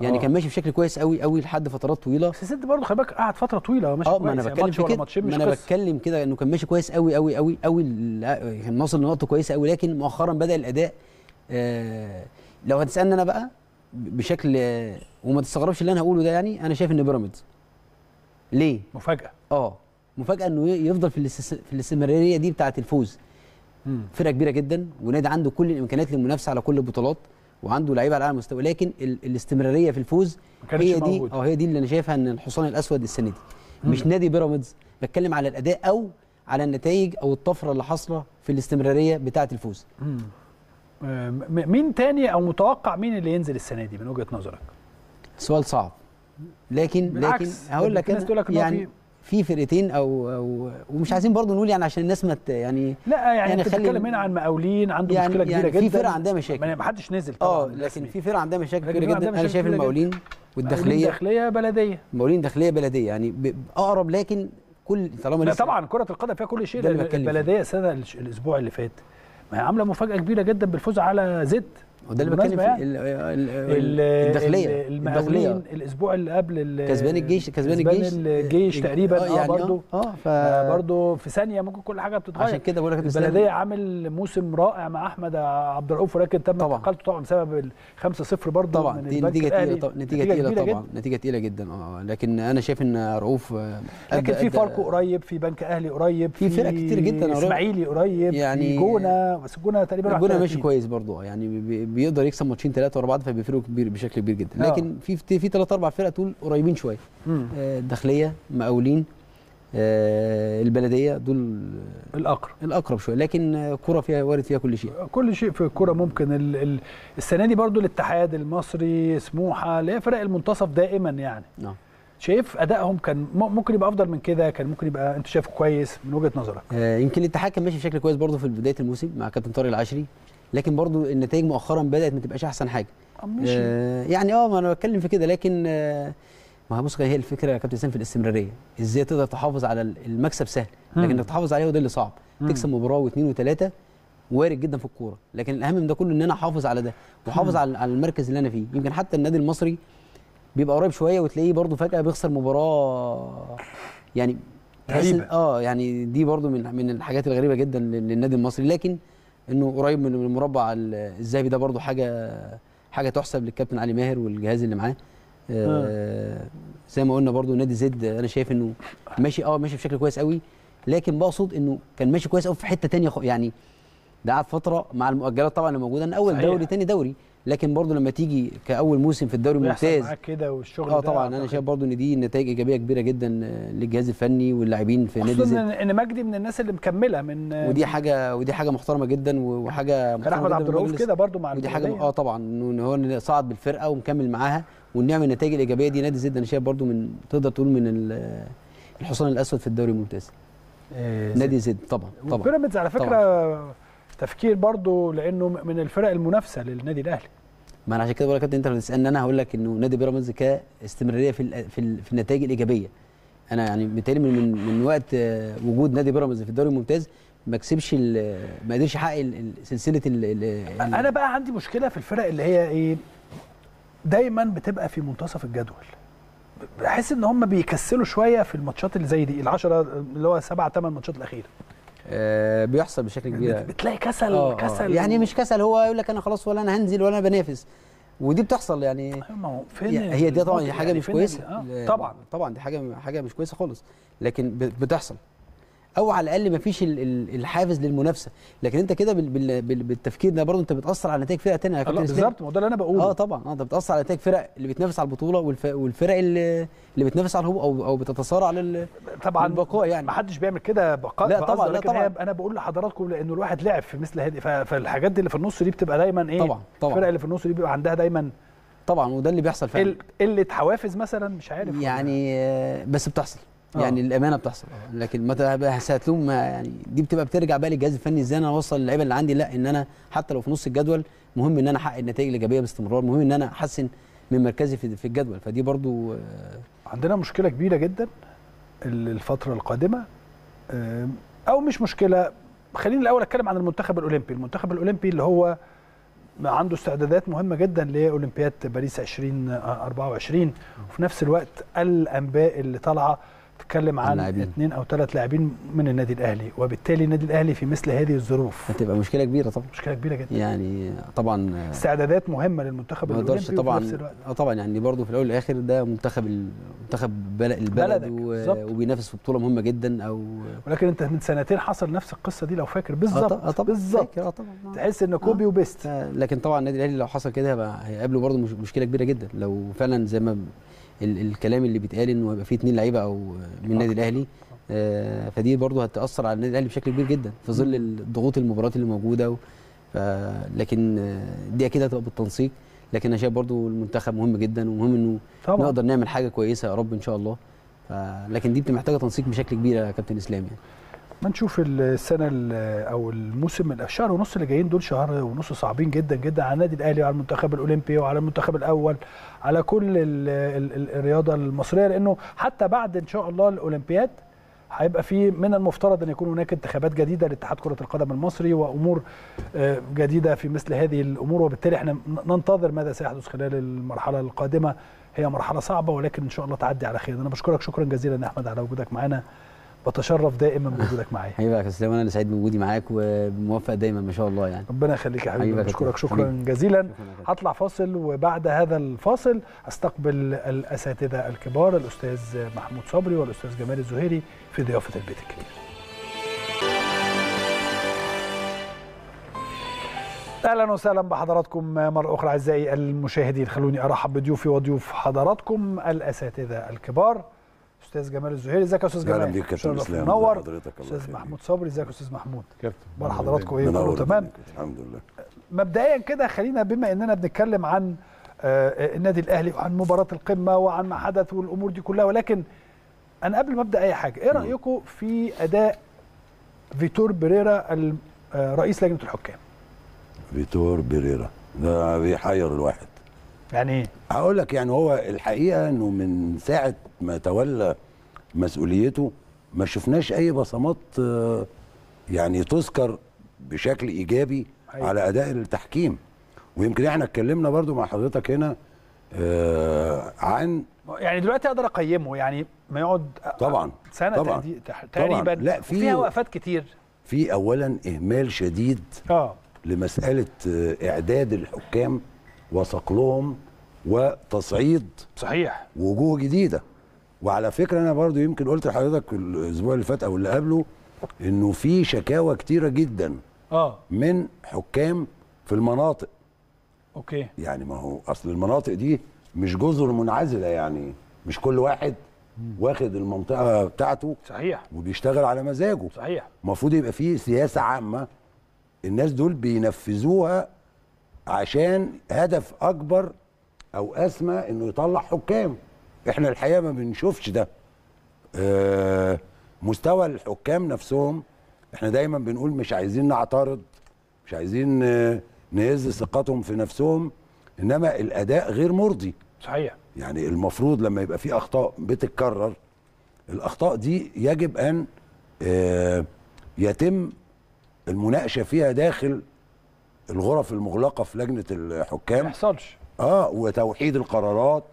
يعني آه. كان ماشي بشكل كويس قوي قوي لحد فترات طويلة بس الست برضه خلي بالك قعد فترة طويلة ماشي آه ما أنا يعني بتكلم في كده ما أنا. بتكلم كده إنه كان ماشي كويس قوي قوي قوي قوي كان واصل لنقطة كويسة قوي لكن مؤخرا بدأ الأداء آه لو هتسألني أنا بقى بشكل آه وما تستغربش اللي أنا هقوله ده يعني أنا شايف إن بيراميدز ليه؟ مفاجأة آه مفاجأة إنه يفضل في في الاستمرارية دي بتاعة الفوز مم. فرقة كبيرة جدا ونادي عنده كل الإمكانيات للمنافسة على كل البطولات وعنده لعيبة على أعلى مستوى لكن ال- الاستمرارية في الفوز هي دي. آه هي دي اللي أنا شايفها إن الحصان الأسود السنة دي مش نادي بيراميدز بتكلم على الأداء أو على النتائج أو الطفرة اللي حاصلة في الاستمرارية بتاعة الفوز مم. آه، مين تاني أو متوقع مين اللي ينزل السنة دي من وجهة نظرك؟ سؤال صعب لكن لكن هقول لك في ناس أنا تقول لك يعني في فرقتين أو أو ومش عايزين برضو نقول يعني عشان الناس ما يعني لا يعني, يعني أنت بتتكلم هنا عن مقاولين عنده يعني- مشكلة كبيرة يعني جدا في فرقة عندها مشاكل. ما حدش نزل طبعا آه لكن. في فرقة عندها مشاكل كبيرة جدا أنا شايف. المقاولين مقاولين والداخليه داخليه بلدية مقاولين داخليه بلدية يعني أقرب لكن كل طالما لا طبعا كرة القدم فيها كل شيء. البلدية السنة الأسبوع اللي فات ما هي عاملة مفاجأة كبيرة جدا بالفوز على زد وده اللي بتكلم ال- الداخلية الداخلية الأسبوع اللي قبل كسبان الجيش كسبان الجيش الجيش تقريبا آه يعني برضه آه ف برضه في ثانية ممكن كل حاجة بتتغير عشان كده بقول لك البلدية عامل موسم رائع مع أحمد عبد الرؤوف ولكن تم. انتقالته طبعا بسبب ال 5-0 برضه طبعا دي نتيجة. تقيله طبعا نتيجة تقيلة طبعا جدا. نتيجة تقيلة جدا آه لكن أنا شايف إن رؤوف آه، لكن في فاركو قريب في بنك أهلي قريب في فرق كتير جدا. إسماعيلي قريب يعني- في جونة بس الجونه تقريبا الجونه 31. ماشي كويس برضه يعني بيقدر يكسب ماتشين ثلاثة ورا بعض فبيفرقوا كبير بشكل كبير جدا. آه. لكن في في ثلاث أربع فرق تقول قريبين شوية. مم. آه، الداخليه مقاولين آه، البلدية دول الأقرب. الأقرب شوية. لكن كرة فيها وارد فيها كل شيء. كل شيء في الكوره ممكن. ال ال السنة دي برضو الاتحاد المصري سموحة اللي هي فرق المنتصف دائما يعني. نعم. شايف أدائهم كان ممكن يبقى أفضل من كده؟ كان ممكن يبقى أنت شايفه كويس من وجهة نظرك؟ آه، يمكن الاتحاد كان ماشي بشكل كويس برضه في بداية الموسم مع كابتن طارق العشري. لكن برضه النتائج مؤخرا بدأت ما تبقاش أحسن حاجة. ماشي. آه يعني آه ما أنا بتكلم في كده لكن آه ما هو بص هي الفكرة يا كابتن اسلام في الاستمرارية. إزاي تقدر تحافظ على المكسب سهل لكن. إنك تحافظ عليه وده اللي صعب. مم. تكسب مباراة واثنين وثلاثة وارد جدا في الكورة. لكن الأهم من ده كله إن أنا أحافظ على ده وأحافظ على على المركز اللي أنا فيه. يمكن حتى النادي المصري بيبقى قريب شوية وتلاقيه برضه فجأة بيخسر مباراة يعني غريبة. آه يعني دي برضه من من الحاجات الغريبة جدا لل- للنادي المصري. لكن انه قريب من المربع ال- الذهبي ده برضه حاجة حاجة تحسب للكابتن علي ماهر والجهاز اللي معاه. آه زي ما قلنا برضه نادي زد أنا شايف انه ماشي آه ماشي بشكل كويس قوي لكن بقصد انه كان ماشي كويس قوي في حتة تانية خ- يعني ده قعد فترة مع المؤجلات طبعا اللي موجودة إن أول صحيح. دوري تاني دوري. لكن برضه لما تيجي كأول موسم في الدوري الممتاز معاك كده والشغل آه طبعا أنا. شايف برضه إن دي نتائج إيجابية كبيرة جدا آه، للجهاز الفني واللاعبين في نادي خصوصا زد ان مجدي من الناس اللي مكملة من ودي حاجة ودي حاجة محترمة جدا وحاجة كان محترمة احمد عبد الرؤوف. كده برضو مع ودي حاجة. آه طبعا إن هو صعد بالفرقة ومكمل معاها ونعمل النتائج الإيجابية دي نادي زد أنا شايف برضو من تقدر تقول من ال- الحصان الأسود في الدوري الممتاز آه، نادي زد طبعا طبعا وبيراميدز على فكرة تفكير برضو لأنه من الفرق المنافسة للنادي الأهلي. ما أنا عشان كده بقول لك انت لما تسالني أنا هقول لك إنه نادي بيراميدز كاستمرارية في في, في النتائج الإيجابية. أنا يعني بالتالي من من, من وقت آه، وجود نادي بيراميدز في الدوري الممتاز ما كسبش ما قدرش يحقق سلسلة أنا بقى عندي مشكلة في الفرق اللي هي إيه؟ دايما بتبقى في منتصف الجدول. بحس إن هم بيكسلوا شوية في الماتشات اللي زي دي العشرة اللي هو سبع ثمان ماتشات الأخيرة. بيحصل بشكل كبير. بتلاقي كسل آه، آه. كسل. يعني مش كسل هو يقول لك أنا خلاص ولا أنا هنزل ولا أنا بنافس. ودي بتحصل يعني. أيوة، ما هو فين هي هي دي طبعا؟ حاجة يعني مش كويسة. آه، طبعا. طبعا دي حاجة حاجة مش كويسة خالص. لكن بتحصل. أو على الاقل ما فيش ال- ال- الحافز للمنافسه لكن انت كده بال- بال- بال- بالتفكير ده برضه انت بتأثر على نتائج فرق ثانية بالظبط ما هو ده اللي أنا بقوله آه طبعا آه انت بتأثر على نتائج فرق اللي بتنافس على البطولة والف... والفرق اللي اللي بتنافس على الهبوط أو أو بتتصارع على ال... طبعا البقاء يعني. ما حدش بيعمل كده بقاء لا طبعا، لا طبعا. أنا بقول لحضراتكم لأنه الواحد لعب في مثل هذه فالحاجات دي اللي في النص دي بتبقى دايما إيه طبعا، طبعا. الفرق اللي في النص دي بيبقى عندها دايما طبعا وده اللي بيحصل فعلا قل- قله حوافز مثلا مش عارف يعني آه، بس بتحصل. يعني الأمانة بتحصل. لكن ما هتلوم يعني دي بتبقى بترجع بقى للجهاز الفني إزاي أنا أوصل اللعيبة اللي عندي. لا إن أنا حتى لو في نص الجدول مهم إن أنا أحقق النتائج الإيجابية باستمرار. مهم إن أنا أحسن من مركزي في في الجدول. فدي برضو آه، عندنا مشكلة كبيرة جدا ال- الفترة القادمة. أو مش مشكلة. خليني الأول أتكلم عن المنتخب الأولمبي. المنتخب الأولمبي اللي هو عنده استعدادات مهمة جدا لأولمبياد باريس 2024 وفي نفس الوقت الأنباء اللي طالعة تتكلم عن اللاعبين. اثنين أو ثلاث لاعبين من النادي الأهلي وبالتالي النادي الأهلي في مثل هذه الظروف. هتبقى مشكلة كبيرة طبعا. مشكلة كبيرة جدا. يعني طبعا آه، استعدادات مهمة للمنتخب ما الأولمبي أقدرش طبعا الوقت. آه طبعا يعني برضه في الأول والآخر ده منتخب منتخب بل- البلد و-. وبينافس في بطولة مهمة جدا أو ولكن أنت من سنتين حصل نفس القصة دي لو فاكر. آه بالظبط طبعا طبعا. بالظبط. طبعا آه. تحس إن copy و paste. ف- لكن طبعا النادي الأهلي لو حصل كده هيقابله برضه مش مشكلة كبيرة جدا. لو فعلا زي ما الكلام اللي بيتقال إنه هيبقى فيه اثنين لعيبة أو من النادي الأهلي. آه فدي برضه هتأثر على النادي الأهلي بشكل كبير جدا في ظل الضغوط المباريات اللي موجودة و ف لكن آه، دي أكيد هتبقى بالتنسيق. لكن أنا شايف برضه المنتخب مهم جدا ومهم إنه طبعا. نقدر نعمل حاجة كويسة يا رب إن شاء الله. ف... لكن دي محتاجة تنسيق بشكل كبير يا كابتن إسلام يعني. ما نشوف السنة ال- أو الموسم الشهر ونص اللي جايين دول شهر ونص صعبين جدا جدا على النادي الأهلي وعلى المنتخب الأولمبي وعلى المنتخب الأول على كل ال ال ال الرياضة المصرية لأنه حتى بعد إن شاء الله الأولمبياد هيبقى في من المفترض إن يكون هناك انتخابات جديدة لاتحاد كرة القدم المصري وأمور آه، جديدة في مثل هذه الأمور وبالتالي إحنا ننتظر ماذا سيحدث خلال المرحلة القادمة. هي مرحلة صعبة ولكن إن شاء الله تعدي على خير. أنا بشكرك شكرا جزيلا يا أحمد على وجودك معانا بتشرف دائما بوجودك معايا حبيبي يا وأنا اللي سعيد بوجودي معاك وموفق دايما ما شاء الله يعني ربنا يخليك يا حبيبي بشكرك. شكرا حبيبي. جزيلا. هطلع فاصل وبعد هذا الفاصل أستقبل الأساتذة الكبار الأستاذ محمود صبري والأستاذ جمال الزهيري في ضيافة البيت الكبير أهلا وسهلا بحضراتكم مرة أخرى أعزائي المشاهدين خلوني أرحب بضيوفي وضيوف حضراتكم الأساتذة الكبار أستاذ جمال الزهيري. إزيك يا أستاذ جمال؟ أهلا بيك يا كابتن إسلام منور. حضرتك الله أستاذ. محمود صبري إزيك يا أستاذ محمود؟ كابتن أخبار حضراتكم إيه؟ كله تمام. الحمد لله. مبدئيا كده خلينا بما إننا بنتكلم عن آه، النادي الأهلي وعن مباراة القمة وعن ما حدث والأمور دي كلها ولكن أنا قبل ما أبدأ أي حاجة إيه رأيكم في أداء فيتور بريرا ال- آه، رئيس لجنة الحكام؟ فيتور بيريرا. ده بيحير الواحد. يعني إيه؟ هقول لك يعني هو الحقيقة إنه من ساعة ما تولى مسؤوليته ما شفناش أي بصمات آه، يعني تذكر بشكل إيجابي أيوة. على أداء التحكيم. ويمكن إحنا اتكلمنا برضو مع حضرتك هنا آه، عن يعني دلوقتي أقدر أقيمه يعني ما يقعد طبعا سنة طبعاً. تقريبا. لا، في- فيها وقفات كتير. في اولا إهمال شديد آه. لمسألة آه، إعداد الحكام وصقلهم وتصعيد صحيح. وجوه جديدة. وعلى فكرة أنا برضو يمكن قلت لحضرتك الأسبوع اللي فات أو اللي قبله إنه في شكاوى كتيرة جدا آه. من حكام في المناطق. أوكي. يعني ما هو أصل المناطق دي مش جزر منعزلة يعني مش كل واحد واخد المنطقة بتاعته صحيح. وبيشتغل على مزاجه. صحيح. المفروض يبقى فيه سياسة عامة. الناس دول بينفذوها عشان هدف أكبر أو أسمى إنه يطلع حكام. إحنا الحقيقة ما بنشوفش ده. آه مستوى الحكام نفسهم إحنا دايما بنقول مش عايزين نعترض مش عايزين آه، نهز ثقتهم في نفسهم إنما الأداء غير مرضي. صحيح. يعني المفروض لما يبقى في أخطاء بتتكرر الأخطاء دي يجب أن آه، يتم المناقشة فيها داخل الغرف المغلقة في لجنة ما الحكام يحصلش. آه وتوحيد القرارات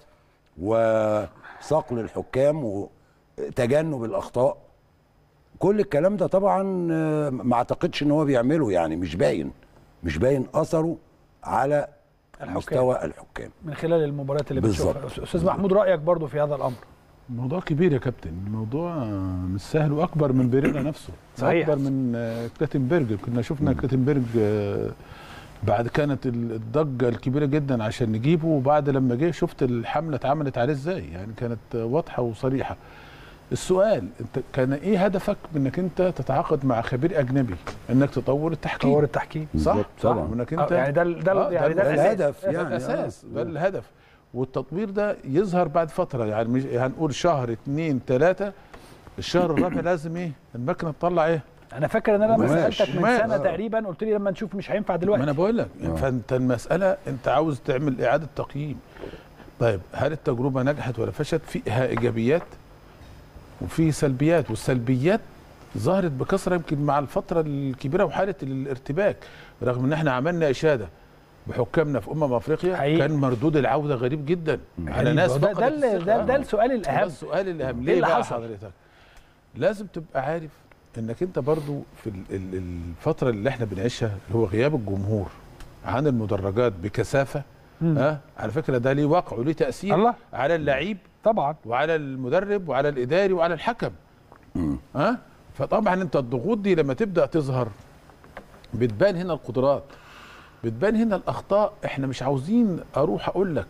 وصقل الحكام وتجنب الأخطاء. كل الكلام ده طبعا آه، ما أعتقدش إن هو بيعمله يعني مش باين. مش باين أثره على الحكام. مستوى الحكام. من خلال المباريات اللي. بنشوفها أستاذ محمود رأيك برضو في هذا الأمر؟ الموضوع كبير يا كابتن. الموضوع مش سهل وأكبر من بيريرا نفسه. صحيح. أكبر من آه، كلاتنبرج. كنا شفنا كلاتنبرج آه، بعد كانت ال- الضجة الكبيرة جدا عشان نجيبه وبعد لما جه شفت الحملة اتعملت عليه إزاي يعني كانت آه، واضحة وصريحة. السؤال أنت كان إيه هدفك انك أنت تتعاقد مع خبير أجنبي؟ إنك تطور التحكيم. طور التحكيم صح. طبعا. وإنك آه، انت يعني ده ال- ده آه، يعني ده ده الهدف يعني. الأساس آه. ده الهدف. والتطوير ده يظهر بعد فترة يعني مش هنقول شهر اتنين تلاتة. الشهر الرابع لازم إيه؟ المكنة تطلع إيه؟ أنا فاكر إن أنا لما. سألتك من. سنة آه. تقريبا قلت لي لما نشوف مش هينفع ما دلوقتي أنا بقول لك آه. فأنت المسألة أنت عاوز تعمل إعادة تقييم طيب هل التجربة نجحت ولا فشلت فيها إيجابيات وفي سلبيات والسلبيات ظهرت بكثرة يمكن مع الفترة الكبيرة وحالة الارتباك رغم إن إحنا عملنا إشادة بحكامنا في أمم أفريقيا حقيقي. كان مردود العودة غريب جدا على. ناس ده ده, ده, الثقة. ده السؤال ده الاهم السؤال الأهم إيه ليه اللي بقى حصل؟ حضرتك لازم تبقى عارف انك انت برضو في ال- ال- الفترة اللي إحنا بنعيشها اللي هو غياب الجمهور عن المدرجات بكثافة مم. ها على فكرة ده ليه وقع وليه تأثير الله. على اللعيب طبعا وعلى المدرب وعلى الإداري وعلى الحكم مم. ها فطبعا انت الضغوط دي لما تبدأ تظهر بتبان هنا القدرات بتبان هنا الأخطاء إحنا مش عاوزين أروح أقول لك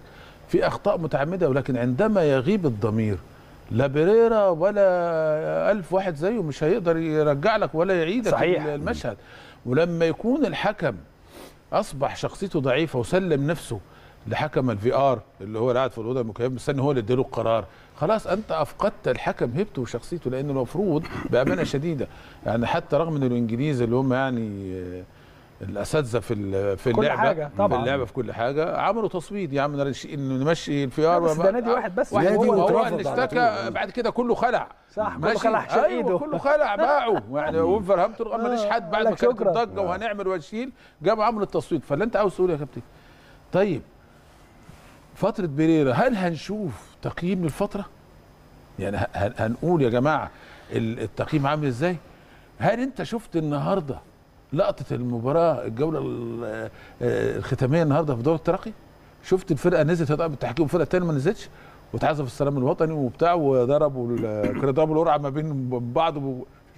في أخطاء متعمدة ولكن عندما يغيب الضمير لا بريرا ولا ألف واحد زيه مش هيقدر يرجع لك ولا يعيدك صحيح. المشهد. ولما يكون الحكم أصبح شخصيته ضعيفة وسلم نفسه لحكم الفي آر اللي هو قاعد في الأوضة المكيفة مستني هو اللي يديله القرار. خلاص أنت أفقدت الحكم هيبته وشخصيته لأن المفروض بأمانة شديدة. يعني حتى رغم ان الإنجليز اللي هم يعني الأساتذة في في كل اللعبة حاجة طبعاً. في اللعبة في كل حاجة عملوا تصويت يا عم نمشي الفيار بس ده نادي واحد بس. واحد هو واترفض اللي اشتكى. بعد كده كله خلع صح، كله؟ خلع أيوة إيده. كله خلع باعوا يعني وولفرهامبتون ما ماليش حد بعد ما كانت. الضجه وهنعمل ونشيل جابوا عملوا التصويت فاللي أنت عاوز تقوله يا كابتن طيب فترة بيريرا هل هنشوف تقييم للفترة؟ يعني هنقول يا جماعة ال- التقييم عامل إزاي؟ هل أنت شفت النهارده لقطة المباراة الجولة ال- آه، الختامية النهارده في دور الترقي؟ شفت الفرقة نزلت تضرب بالتحكيم والفرقه الثانية ما نزلتش. وتعزف السلام الوطني وبتاع وضربوا كانوا ضربوا القرعة ما بين بعض.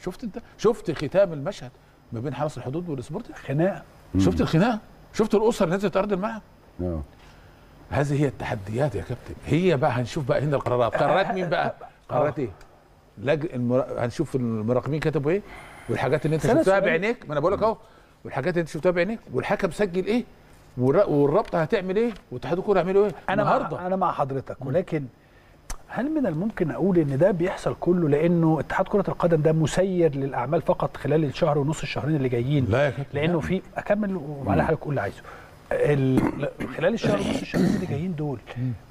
شفت انت؟ شفت ختام المشهد ما بين حرس الحدود والسبورتنج؟ خناقة. شفت الخناقة؟ شفت الاسر اللي نزلت أرض الملعب؟ آه. هذه هي التحديات يا كابتن. هي بقى هنشوف بقى هنا القرارات. قرارات مين بقى؟ قرارات إيه؟ لج... المر... هنشوف المراقبين كتبوا إيه؟ والحاجات اللي انت شفتها بعينيك ما أنا بقول لك اهو. والحاجات اللي انت شفتها بعينيك والحكم سجل إيه؟ والر... والرابطة هتعمل إيه؟ واتحاد الكوره هيعملوا إيه؟ أنا مع أنا مع حضرتك ولكن هل من الممكن أقول إن ده بيحصل كله لأنه اتحاد كرة القدم ده مسير للأعمال فقط خلال الشهر ونص الشهرين اللي جايين؟ لا يا كابتن. لأنه لا. في أكمل وعلى حضرتك قول اللي عايزه. ال- خلال الشهر ونص الشهرين اللي جايين دول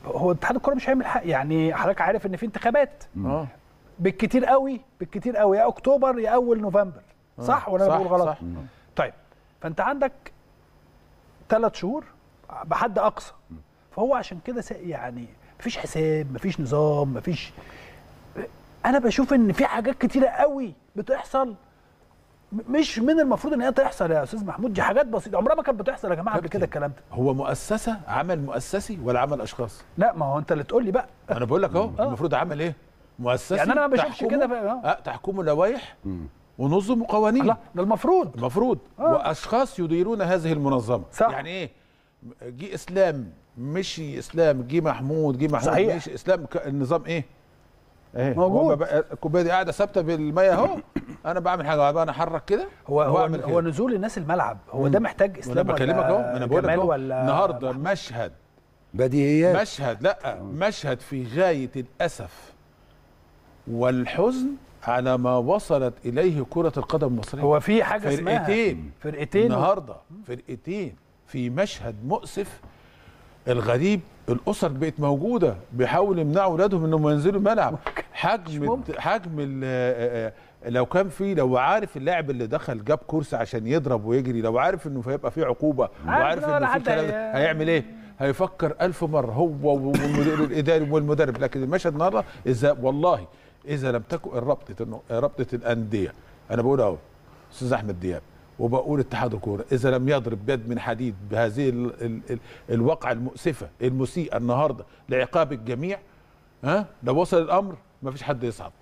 هو اتحاد الكرة مش هيعمل حق يعني حضرتك عارف إن في انتخابات. بالكتير قوي بالكتير قوي. يا أكتوبر يا أول نوفمبر. صح ولا أنا بقول غلط؟ صح. طيب فأنت عندك ثلاث شهور بحد أقصى. فهو عشان كده يعني مفيش حساب مفيش نظام مفيش. أنا بشوف إن في حاجات كتيرة قوي بتحصل. مش من المفروض إن هي تحصل يا أستاذ محمود دي حاجات بسيطة. عمرها ما كانت بتحصل يا جماعة قبل كده الكلام ده. هو مؤسسة عمل مؤسسي ولا عمل أشخاص؟ لا ما هو أنت اللي تقول لي بقى. أنا بقول لك أهو المفروض عمل إيه؟ مؤسسي يعني أنا ما بشوفش كده بقى، آه. آه تحكمه لوائح ونظم وقوانين لا ده المفروض. المفروض. آه. وأشخاص يديرون هذه المنظمة. صح. يعني إيه؟ جه إسلام مشي إسلام. جه محمود جه محمود صحيح. مشي إسلام. النظام إيه؟ إيه موجود. الكوبايه دي قاعدة ثابتة بالمية أهو. أنا بعمل حاجة بقى أنا أحرك كده هو هو, وأعمل هو كده. نزول الناس الملعب. هو ده محتاج إسلام بكلمك أهو. أنا بقول لك ولا النهارده مشهد. بديهيات. مشهد لأ مشهد في غاية الأسف. والحزن على ما وصلت إليه كرة القدم المصرية. هو في حاجة اسمها فرقتين. فرقتين النهارده فرقتين في مشهد مؤسف الغريب الأسر بقت موجودة بيحاولوا يمنعوا أولادهم إنهم ينزلوا الملعب. حجم. حجم ال- آه، آه، لو كان في لو عارف اللاعب اللي دخل جاب كرسي عشان يضرب ويجري لو عارف إنه هيبقى في عقوبة عارف وعارف إنه في كلام هيعمل إيه؟ هيفكر ألف مرة هو والمدير الإداري والمدرب. لكن المشهد النهارده والله إذا لم تكن رابطة النو- رابطة الأندية. أنا بقول أهو أستاذ أحمد دياب وبقول اتحاد الكورة إذا لم يضرب بيد من حديد بهذه ال ال ال الواقعة المؤسفة المسيئة النهارده لعقاب الجميع ها؟ لو وصل الأمر ما فيش حد يصعد.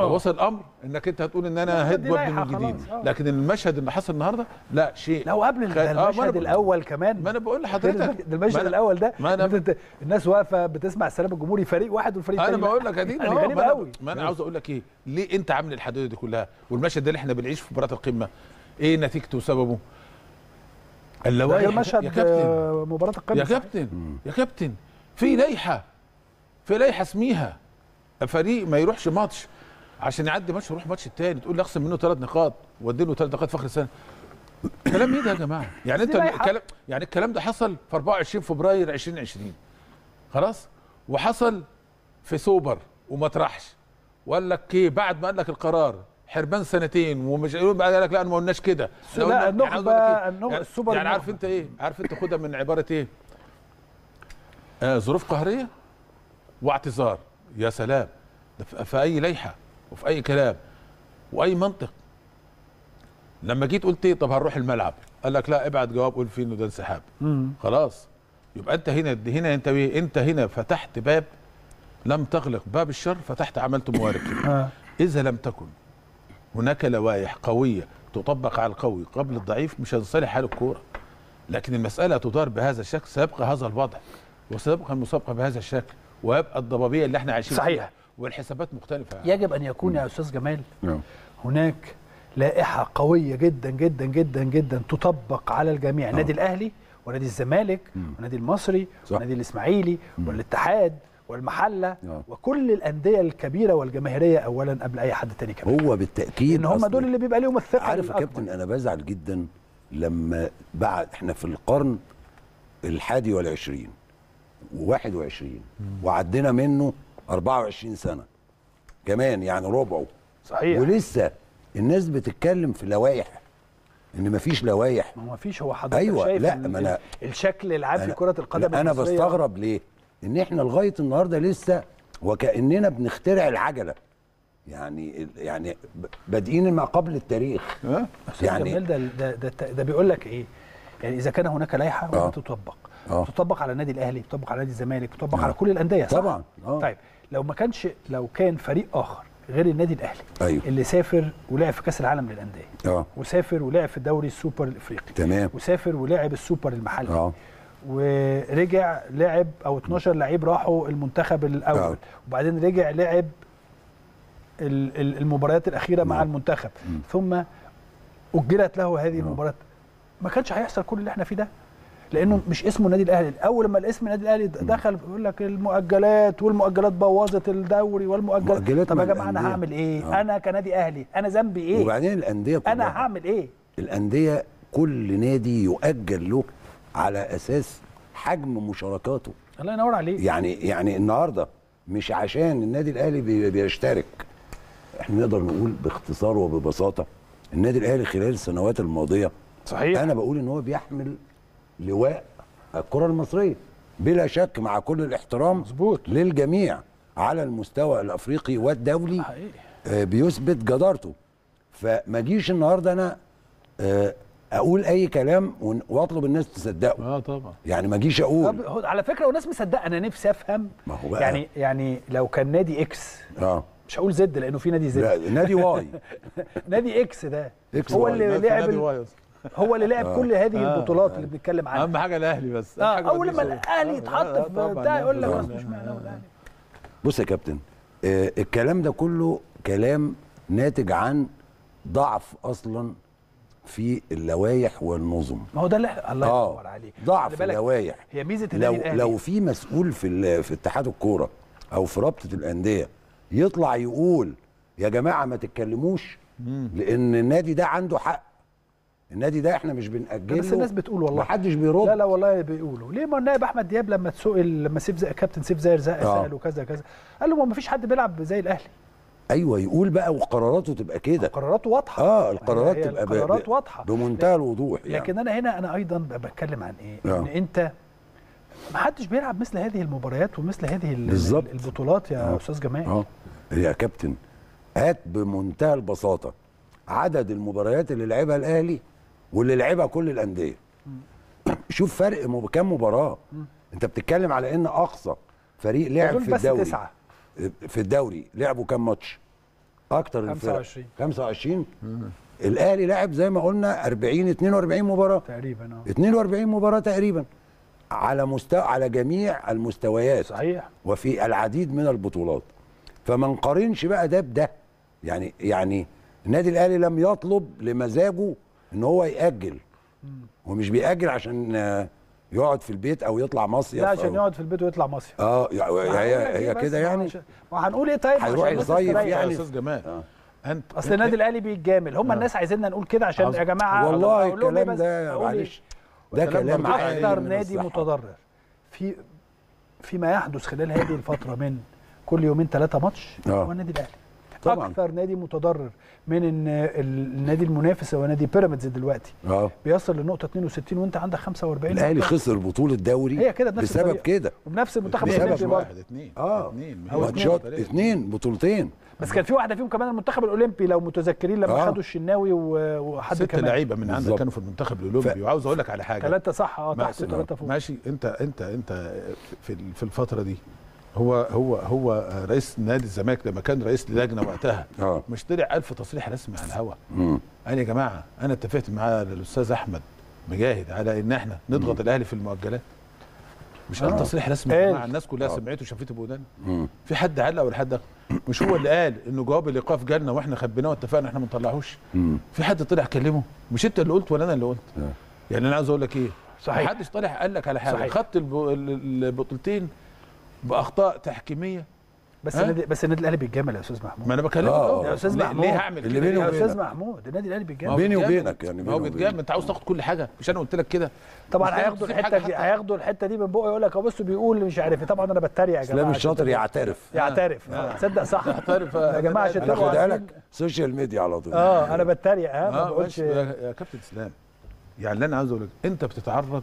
لو آه. وصل الأمر إنك أنت هتقول إن أنا وابني لايحة من جديد. آه. لكن المشهد اللي حصل النهارده لا شيء لو قبل خ- ده آه، المشهد بقول- الأول كمان. ما أنا بقول لحضرتك. ده المشهد الأول ده. ما أنا- إنت- الناس واقفة بتسمع السلام الجمهوري فريق واحد والفريق أنا التاني. بقول. لك ادينا يعني غريب ما قوي ما أنا عاوز أقول لك إيه؟ ليه أنت عامل الحدودة دي كلها؟ والمشهد ده اللي إحنا بنعيش في مباراه القمة إيه نتيجته وسببه؟ اللوائح. يا مشهد كابتن. آه، مباراة القمة. يا. كابتن. يا كابتن. في لائحة. في لائحة اسميها. فريق ما يروحش ماتش. عشان يعدي ماتش يروح ماتش التاني تقول لي أخصم منه ثلاث نقاط وادي له ثلاث نقاط في آخر السنة. كلام إيه ده يا جماعة؟ يعني أنت. الكلام يعني الكلام ده حصل في 24 فبراير 2020 خلاص؟ وحصل في سوبر وما طرحش. وقال لك إيه؟ بعد ما قال لك القرار حرمان سنتين ومش قال لك لا ما قلناش كده. لا، قلنا- يعني إيه؟ يعني- السوبر يعني عارف. أنت إيه؟ عارف أنت خدها من عبارة إيه؟ آه ظروف قهرية واعتذار. يا سلام. ده في- في أي لائحة. وفي أي كلام وأي منطق. لما جيت قلت إيه؟ طب هنروح الملعب. قال لك لا ابعت جواب قول فيه إنه ده انسحاب. خلاص. يبقى أنت هنا هنا أنت إيه؟ أنت هنا فتحت باب لم تغلق. باب الشر فتحت عملت موارد آه. إذا لم تكن هناك لوائح قوية تطبق على القوي قبل الضعيف مش هتصلح حال الكورة. لكن المسألة تدار بهذا الشكل سيبقى هذا الوضع وسيبقى المسابقة بهذا الشكل ويبقى الضبابية اللي إحنا عايشين صحيح. والحسابات مختلفة يجب أن يكون يا أستاذ جمال نعم. هناك لائحة قوية جدا جدا جدا جدا تطبق على الجميع النادي الأهلي ونادي الزمالك والنادي المصري صح. والنادي الإسماعيلي والاتحاد والمحلة آه. وكل الأندية الكبيرة والجماهيرية اولا قبل أي حد تاني كمان هو بالتأكيد ان هم دول اللي بيبقى ليهم الثقة عارف يا. كابتن أنا بزعل جدا لما بعد إحنا في القرن الحادي والعشرين وواحد وعشرين وعدينا منه 24 سنة كمان يعني ربعه صحيح ولسه الناس بتتكلم في لوائح إن مفيش لوائح ما مفيش هو حضرتك أيوة، شايف لا، ما أنا- الشكل العام في كرة القدم أنا. بستغرب ليه إن إحنا لغاية النهارده لسه وكأننا بنخترع العجلة يعني يعني بادئين ما قبل التاريخ؟ أستاذ يعني- ده ده ده, ده بيقول لك إيه؟ يعني إذا كان هناك لائحة آه. ولا تطبق آه. تطبق على النادي الأهلي تطبق على نادي الزمالك تطبق آه. على كل الأندية صح؟ طبعا آه طيب لو ما كانش لو كان فريق آخر غير النادي الأهلي أيوه. اللي سافر ولعب في كأس العالم للأندية آه. وسافر ولعب في الدوري السوبر الإفريقي تمام. وسافر ولعب السوبر المحلي آه. ورجع لعب أو 12 لعيب راحوا المنتخب الأول آه. وبعدين رجع لعب ال- ال- المباريات الأخيرة مع نعم. المنتخب ثم اجلت له هذه المباراه ما كانش هيحصل كل اللي إحنا فيه ده؟ لأنه مش اسمه النادي الاهلي. اول ما الاسم النادي الاهلي دخل يقول لك المؤجلات والمؤجلات بوظت الدوري والمؤجلات. مؤجلات طب يا جماعة أنا. هعمل إيه؟ آه. أنا كنادي أهلي أنا ذنبي إيه؟ وبعدين الأندية كلها. أنا هعمل إيه؟ الأندية كل نادي يؤجل له على أساس حجم مشاركاته. الله ينور عليك. يعني يعني النهارده مش عشان النادي الأهلي بي- بيشترك. إحنا نقدر نقول باختصار وببساطة النادي الأهلي خلال السنوات الماضية صحيح. أنا بقول إن هو بيحمل لواء الكرة المصرية. بلا شك مع كل الاحترام مظبوط. للجميع على المستوى الأفريقي والدولي حقيقي. آه، بيثبت جدارته. فما جيش النهارده أنا آه، أقول أي كلام وأطلب الناس تصدقه. آه طبعا. يعني ما جيش طب أقول على فكرة وناس مصدقة أنا نفسي أفهم. ما هو بقى- يعني يعني لو كان نادي X آه. مش هقول زد لأنه في نادي زد. لا نادي Y. نادي إكس ده. إكس هو واي. اللي نادي لعب ال- وايز. هو اللي لعب كل هذه آه. البطولات اللي بنتكلم عنها. أهم حاجة الأهلي بس أهم آه حاجة أول لما الأهلي. آه، يتحط آه، في. بتاع يقول لك آه. بس مش معنى هو الأهلي. بص يا كابتن آه الكلام ده كله كلام ناتج عن ضعف أصلا في اللوائح والنظم. ما هو ده اللي الله آه ينور عليك. ضعف اللوائح. هي ميزة النادي لو الاهلي لو في مسؤول في ال- في اتحاد الكورة أو في رابطة الأندية يطلع يقول يا جماعة ما تتكلموش لأن النادي ده عنده حق. النادي ده إحنا مش بنأجله بس الناس بتقول والله محدش بيرد لا لا والله بيقولوا ليه ما النائب أحمد دياب لما تسئل لما سيف زي كابتن سيف زاهر زق- آه. سأله كذا كذا قال له ما فيش حد بيلعب زي الأهلي أيوه يقول بقى وقراراته تبقى كده قراراته واضحة آه القرارات هي تبقى القرارات واضحة بمنتهى الوضوح يعني. لكن أنا هنا أنا أيضا بتكلم عن إيه؟ آه. إن أنت ما حدش بيلعب مثل هذه المباريات ومثل هذه ال- بالظبط. البطولات يا آه. أستاذ جمال آه يا كابتن هات بمنتهى البساطة عدد المباريات اللي لعبها الأهلي واللي لعبها كل الأندية. شوف فرق مب... كام مباراة. أنت بتتكلم على إن أقصى فريق لعب في الدوري. تسعة. في الدوري لعبوا كام ماتش؟ أكتر الفرق 25. 25 الأهلي لعب زي ما قلنا 40 42 مباراة. تقريبا آه. 42 مباراة تقريبا. على مستوى على جميع المستويات. صحيح. وفي العديد من البطولات. فما نقارنش بقى ده بده. يعني يعني النادي الأهلي لم يطلب لمزاجه إن هو يأجل ومش بيأجل عشان آه، يقعد في البيت أو يطلع مصيف لا عشان يقعد في البيت ويطلع مصيف آه يعني هي إيه هي؟ كده يعني عشان- ما هنقول إيه طيب هيروح يصيف تستريح. يا يعني. أستاذ جمال آه. أنت أصل النادي الأهلي بيتجامل هم الناس عايزيننا نقول كده عشان يا جماعة والله إيه الكلام؟ ده؟ معلش ده كلام أكثر نادي. متضرر في فيما يحدث خلال هذه الفترة من كل يومين ثلاثة ماتش آه. هو النادي الأهلي طبعاً. أكثر نادي متضرر من إن النادي المنافس هو نادي بيراميدز دلوقتي. آه. بيصل لنقطة 62 وأنت عندك 45 الأهلي. خسر بطولة دوري هي كده بنفس بسبب. كده. وبنفس المنتخب بسبب واحد. اثنين آه. اثنين ماتشات اثنين بطولتين. بس كان في واحدة فيهم كمان المنتخب الأولمبي لو متذكرين لما آه. خدوا الشناوي وحد ست كمان. لعيبة من عندك. كانوا في المنتخب الأولمبي. ف- وعاوز أقول لك على حاجة. ثلاثة صح آه تحت ماشي وثلاثه فوق. ماشي انت انت أنت في في الفترة دي هو هو هو رئيس نادي الزمالك لما كان رئيس اللجنه وقتها آه مش طلع ألف تصريح رسمي على الهواء. أنا يا جماعة أنا اتفقت مع الأستاذ أحمد مجاهد على إن إحنا نضغط الأهلي في المؤجلات مش قال آه. تصريح رسمي يا قال. جماعة الناس كلها آه. سمعته وشافته بودان. في حد علق ولا حد مش هو اللي قال إنه جواب الايقاف جالنا وإحنا خبيناه واتفقنا إحنا ما نطلعوش مم. في حد طلع كلمه مش أنت اللي قلت ولا أنا اللي قلت آه. يعني أنا عاوز أقول لك إيه صحيح. محدش طالع قال لك على حاجة صحيح. خدت الب- ال- البطولتين بأخطاء تحكيمية بس؟ النادي بس النادي الأهلي بيتجامل يا أستاذ محمود ما أنا بكلمك آه. أهو. يا أستاذ ليه- محمود. ليه هعمل اللي كده؟ بيني يا؟ أستاذ وبينك. محمود النادي الأهلي بيتجامل بيني بيتجامل. وبينك يعني ما هو بيني بيتجامل. أنت عاوز تاخد كل حاجة مش أنا قلت لك كده طبعا هياخدوا الحتة دي حتى. هياخدوا الحتة دي من بقه يقول لك هو بص بيقول مش عارف إيه. طبعا أنا بتريق يا جماعة اسلام الشاطر يعترف يعترف آه. تصدق صح يعترف، آه. يا جماعة عشان أنا تبقوا خدها عارفين. لك social media على طول آه أنا بتريق ها ما آه بقولش يا كابتن إسلام يعني اللي أنا عاوز أقول لك أنت بتتعرض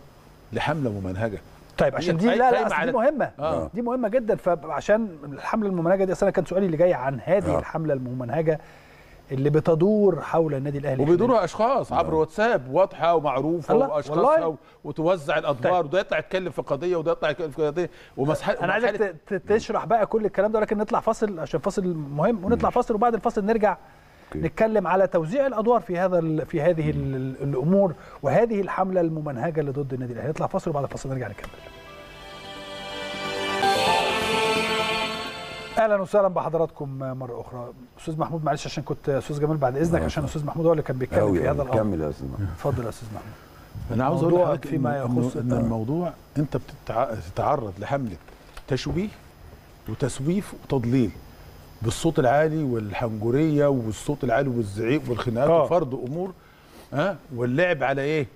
لحملة ممنهجة طيب عشان دي لا لا دي مهمة. آه. دي مهمة جدا. فعشان الحملة الممنهجة دي أصل أنا كان سؤالي اللي جاي عن هذه آه. الحملة الممنهجة اللي بتدور حول النادي الأهلي. وبيدورها أشخاص عبر واتساب واضحة ومعروفة الله، وأشخاصها وتوزع الأدوار وده يطلع يتكلم في قضية وده يطلع يتكلم في قضية ومسح أنا عايزك ت- ت- تشرح بقى كل الكلام ده ولكن نطلع فاصل عشان فاصل مهم ونطلع فاصل وبعد الفاصل نرجع أوكي. نتكلم على توزيع الأدوار في هذا ال- في هذه ال- ال- الأمور وهذه الحملة الممنهجة اللي ضد النادي الأهلي نطلع فاصل وبعد الفاصل نرجع نكمل أهلا وسهلا بحضراتكم مرة أخرى أستاذ محمود معلش عشان كنت أستاذ جمال بعد إذنك. عشان أستاذ محمود هو اللي كان بيتكلم في هذا الأمر كمل يا أستاذ محمود. اتفضل يا أستاذ محمود أنا عاوز أقول موضوع لحضرتك فيما يخص إن. الموضوع أنت بتتع- بتتعرض لحملة تشويه وتسويف وتضليل بالصوت العالي والحنجرية والصوت العالي والزعيق والخناقات آه. وفرض أمور ها؟ واللعب على إيه؟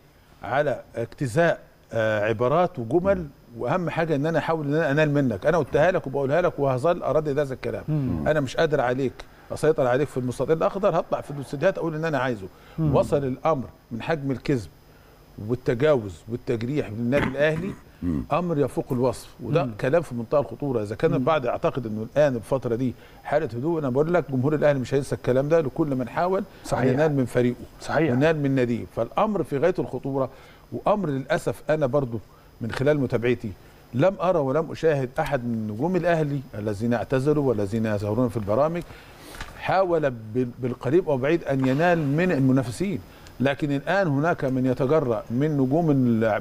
على اجتزاء آه عبارات وجمل. وأهم حاجة إن أنا أحاول إن أنا أنال منك. أنا قلتها لك وبقولها لك وهظل اردد هذا الكلام. أنا مش قادر عليك أسيطر عليك في المستطيل. الاخضر هطلع في الاستديوهات أقول إن أنا عايزه. وصل الأمر من حجم الكذب والتجاوز والتجريح من النادي الأهلي أمر يفوق الوصف. وده كلام في منتهى الخطورة. إذا كان البعض يعتقد إنه الآن الفترة دي حالة هدوء. أنا بقول لك جمهور الأهلي مش هينسى الكلام ده. لكل من حاول صحيح. ان ينال من فريقه صحيح. ينال من ناديه. فالأمر في غاية الخطورة وأمر للأسف أنا برضو من خلال متابعتي لم أرى ولم أشاهد أحد من نجوم الأهلي الذين اعتزلوا والذين يظهرون في البرامج حاول بال- بالقريب أو بعيد أن ينال من المنافسين. لكن الآن هناك من يتجرأ من نجوم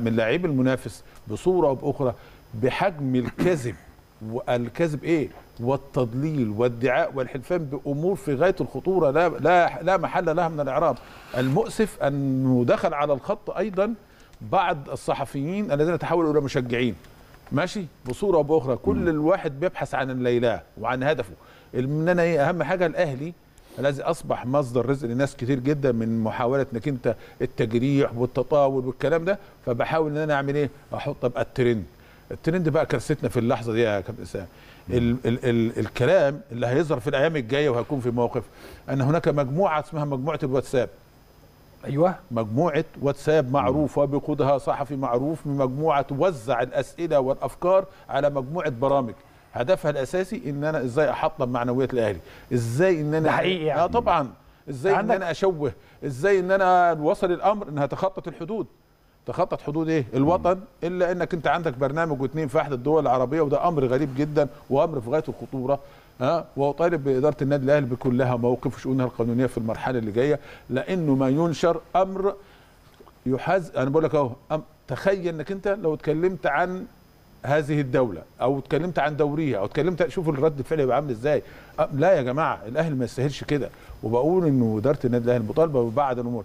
من لاعبي المنافس بصورة أو بأخرى بحجم الكذب. والكذب إيه؟ والتضليل والادعاء والحلفان بأمور في غاية الخطورة لا لا لا محل لها من الإعراب. المؤسف أنه دخل على الخط أيضا بعض الصحفيين الذين تحولوا إلى مشجعين. ماشي؟ بصورة أو بأخرى. كل الواحد بيبحث عن الليلاه وعن هدفه. إن أنا إيه؟ أهم حاجة الأهلي الذي أصبح مصدر رزق لناس كتير جدا من محاولة إنك أنت التجريح والتطاول والكلام ده فبحاول إن أنا أعمل إيه؟ أحط ابقى الترند. الترند بقى كارثتنا في اللحظة دي يا كابتن اسامه ال ال ال الكلام اللي هيظهر في الأيام الجاية وهيكون في موقف أن هناك مجموعة اسمها مجموعة الواتساب. أيوه. مجموعة واتساب معروفة بقودها صحفي معروف من مجموعة توزع الأسئلة والأفكار على مجموعة برامج. هدفها الأساسي إن أنا إزاي أحطم معنويات الأهلي. إزاي إن أنا ده حقيقي يعني. آه طبعا. إزاي إن عندك- أنا أشوه. إزاي إن أنا وصل الأمر إنها تخطط الحدود. تخطط حدود إيه؟ الوطن. إلا إنك أنت عندك برنامج واثنين في أحد الدول العربية وده أمر غريب جدا وأمر في غاية الخطورة. ها وأطالب بإدارة النادي الأهلي بيكون لها موقف في شؤونها القانونية في المرحلة اللي جاية. لأنه ما ينشر أمر يحاز أنا بقول لك أهو تخيل إنك أنت لو اتكلمت عن هذه الدولة أو اتكلمت عن دوريها أو اتكلمت شوف الرد الفعل يبقى عامل إزاي. أه لا يا جماعة الأهلي ما يستاهلش كده. وبقول إنه إدارة النادي الأهلي مطالبة ببعض الأمور.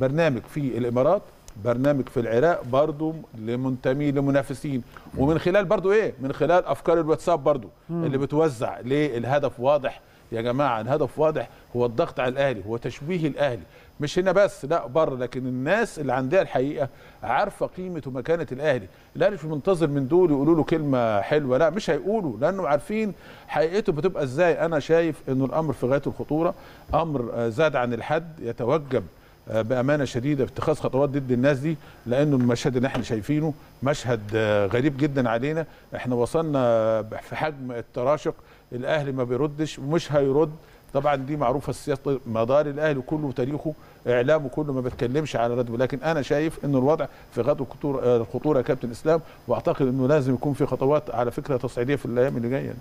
برنامج في الإمارات برنامج في العراق برضو لمنتمي لمنافسين. ومن خلال برضو إيه؟ من خلال أفكار الواتساب برضو اللي بتوزع ليه الهدف واضح. يا جماعة الهدف واضح هو الضغط على الأهلي هو تشويه الأهلي. مش هنا بس لا بره لكن الناس اللي عندها الحقيقة عارفة قيمة ومكانة الأهلي. الأهلي مش منتظر من دول يقولوا له كلمة حلوة لا مش هيقولوا لأنه عارفين حقيقته بتبقى إزاي. أنا شايف إنه الأمر في غاية الخطورة. أمر آه، زاد عن الحد يتوجب آه، بأمانة شديدة في اتخاذ خطوات ضد الناس دي لأنه المشهد اللي إحنا شايفينه مشهد آه، غريب جدا علينا. إحنا وصلنا في حجم التراشق الأهلي ما بيردش ومش هيرد. طبعا دي معروفة السياسة. مدار الأهلي كله وتاريخه إعلامه كله ما بيتكلمش على رد لكن أنا شايف إنه الوضع في غايه الخطورة آه، الخطورة يا كابتن إسلام وأعتقد إنه لازم يكون في خطوات على فكرة تصعيدية في الأيام اللي جاية.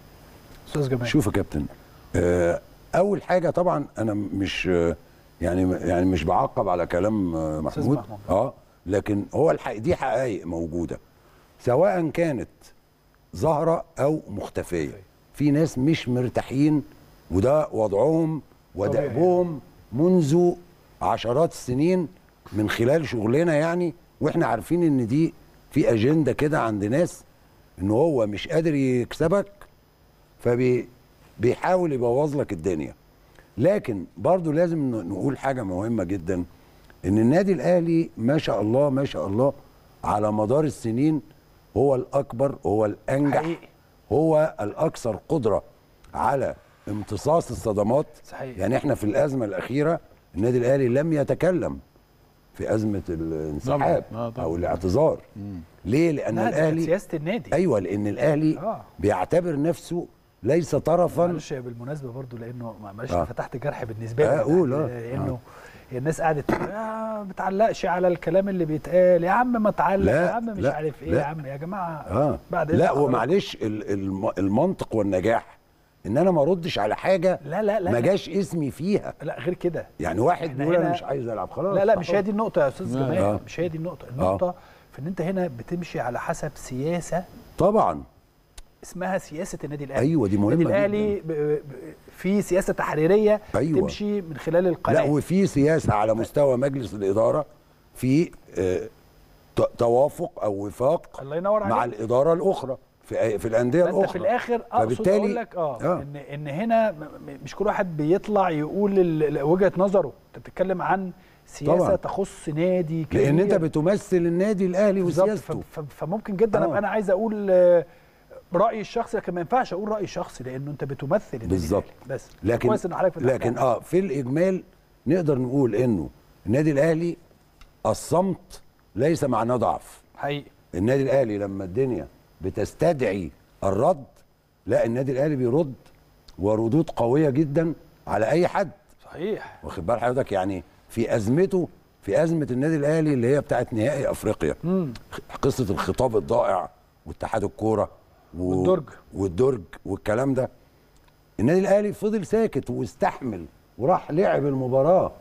أستاذ جمال. شوف يا كابتن آه، أول حاجة طبعا أنا مش آه، يعني يعني مش بعقب على كلام محمود. آه لكن هو الحق دي حقائق موجودة سواء كانت ظاهرة أو مختفية. في ناس مش مرتاحين وده وضعهم ودأبهم منذ عشرات السنين من خلال شغلنا يعني وإحنا عارفين إن دي في أجندة كده عند ناس إن هو مش قادر يكسبك بيحاول يبوظ لك الدنيا لكن برضو لازم نقول حاجة مهمة جدا إن النادي الأهلي ما شاء الله ما شاء الله على مدار السنين هو الأكبر هو الأنجح حقيقي. هو الأكثر قدرة على امتصاص الصدمات صحيح. يعني إحنا في الأزمة الأخيرة النادي الأهلي لم يتكلم في أزمة الانسحاب. آه،. أو الاعتذار ليه لأن لا، الأهلي سياسة النادي أيوه لأن الأهلي آه. بيعتبر نفسه ليس طرفا معلش بالمناسبة برضو لأنه معلش آه. فتحت جرح بالنسبة لي آه، قول، آه. لأنه الناس قعدت آه ما بتعلقش على الكلام اللي بيتقال يا عم ما تعلق يا عم مش لا، عارف إيه لا. يا عم يا جماعة آه بعد لا. ومعلش ال- الم- المنطق والنجاح إن أنا ما أردش على حاجة لا لا لا ما. جاش اسمي فيها لا غير كده يعني واحد بيقول أنا مش عايز ألعب خلاص لا لا مش هي دي النقطة يا أستاذ. جمال آه. مش هي دي النقطة النقطة في إن أنت هنا بتمشي على حسب سياسة طبعا اسمها سياسة النادي الأهلي أيوة، دي مهمة النادي الأهلي في سياسة تحريرية أيوة. تمشي من خلال القناة لا وفي سياسة على مستوى مجلس الإدارة في آه، توافق أو وفاق الله ينور مع عليك. الإدارة الأخرى في في الأندية الاخرى في الآخر أقصد فبالتالي- أقول لك آه, آه. ان إن هنا مش كل واحد بيطلع يقول وجهة نظره أنت بتتكلم عن سياسة طبعاً. تخص نادي كبير لأن أنت بتمثل النادي الأهلي وسياسته فممكن جدا آه. ابقى أنا عايز أقول آه، رايي الشخصي لكن ما ينفعش أقول رايي الشخصي لأنه أنت بتمثل النادي بالظبط. بس لكن كويس ان حضرتك لكن. آه في الإجمال نقدر نقول إنه النادي الأهلي الصمت ليس معناه ضعف حقيقي النادي الأهلي لما الدنيا بتستدعي الرد لا النادي الأهلي بيرد وردود قوية جدا على أي حد. صحيح. واخد بال حضرتك؟ يعني في أزمته في أزمة النادي الأهلي اللي هي بتاعت نهائي أفريقيا. قصة الخطاب الضائع واتحاد الكورة و... والدرج. والدرج والكلام ده. النادي الأهلي فضل ساكت واستحمل وراح لعب المباراة.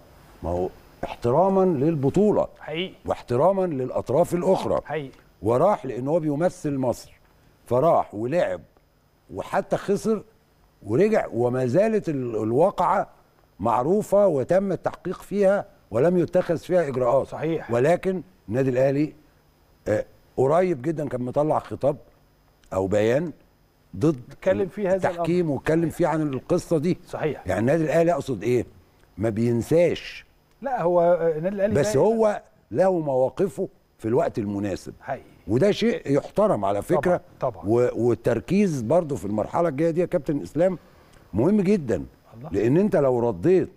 ما هو احتراما للبطولة. حقيقي. واحتراما للأطراف الأخرى. حقيقي. وراح لأن هو بيمثل مصر. فراح ولعب وحتى خسر ورجع وما زالت ال- الواقعة معروفة وتم التحقيق فيها ولم يتخذ فيها إجراءات. صحيح. ولكن النادي الأهلي آه، قريب جدا كان مطلع خطاب أو بيان ضد اتكلم فيه هذا التحكيم واتكلم فيه عن القصة دي. صحيح. يعني النادي الأهلي أقصد إيه؟ ما بينساش. لا هو آه، النادي الأهلي بس هو له مواقفه في الوقت المناسب. حقيقي. وده شيء يحترم على فكرة طبعاً، طبعاً. والتركيز برضو في المرحلة الجاية دي يا كابتن إسلام مهم جدا الله. لأن أنت لو رديت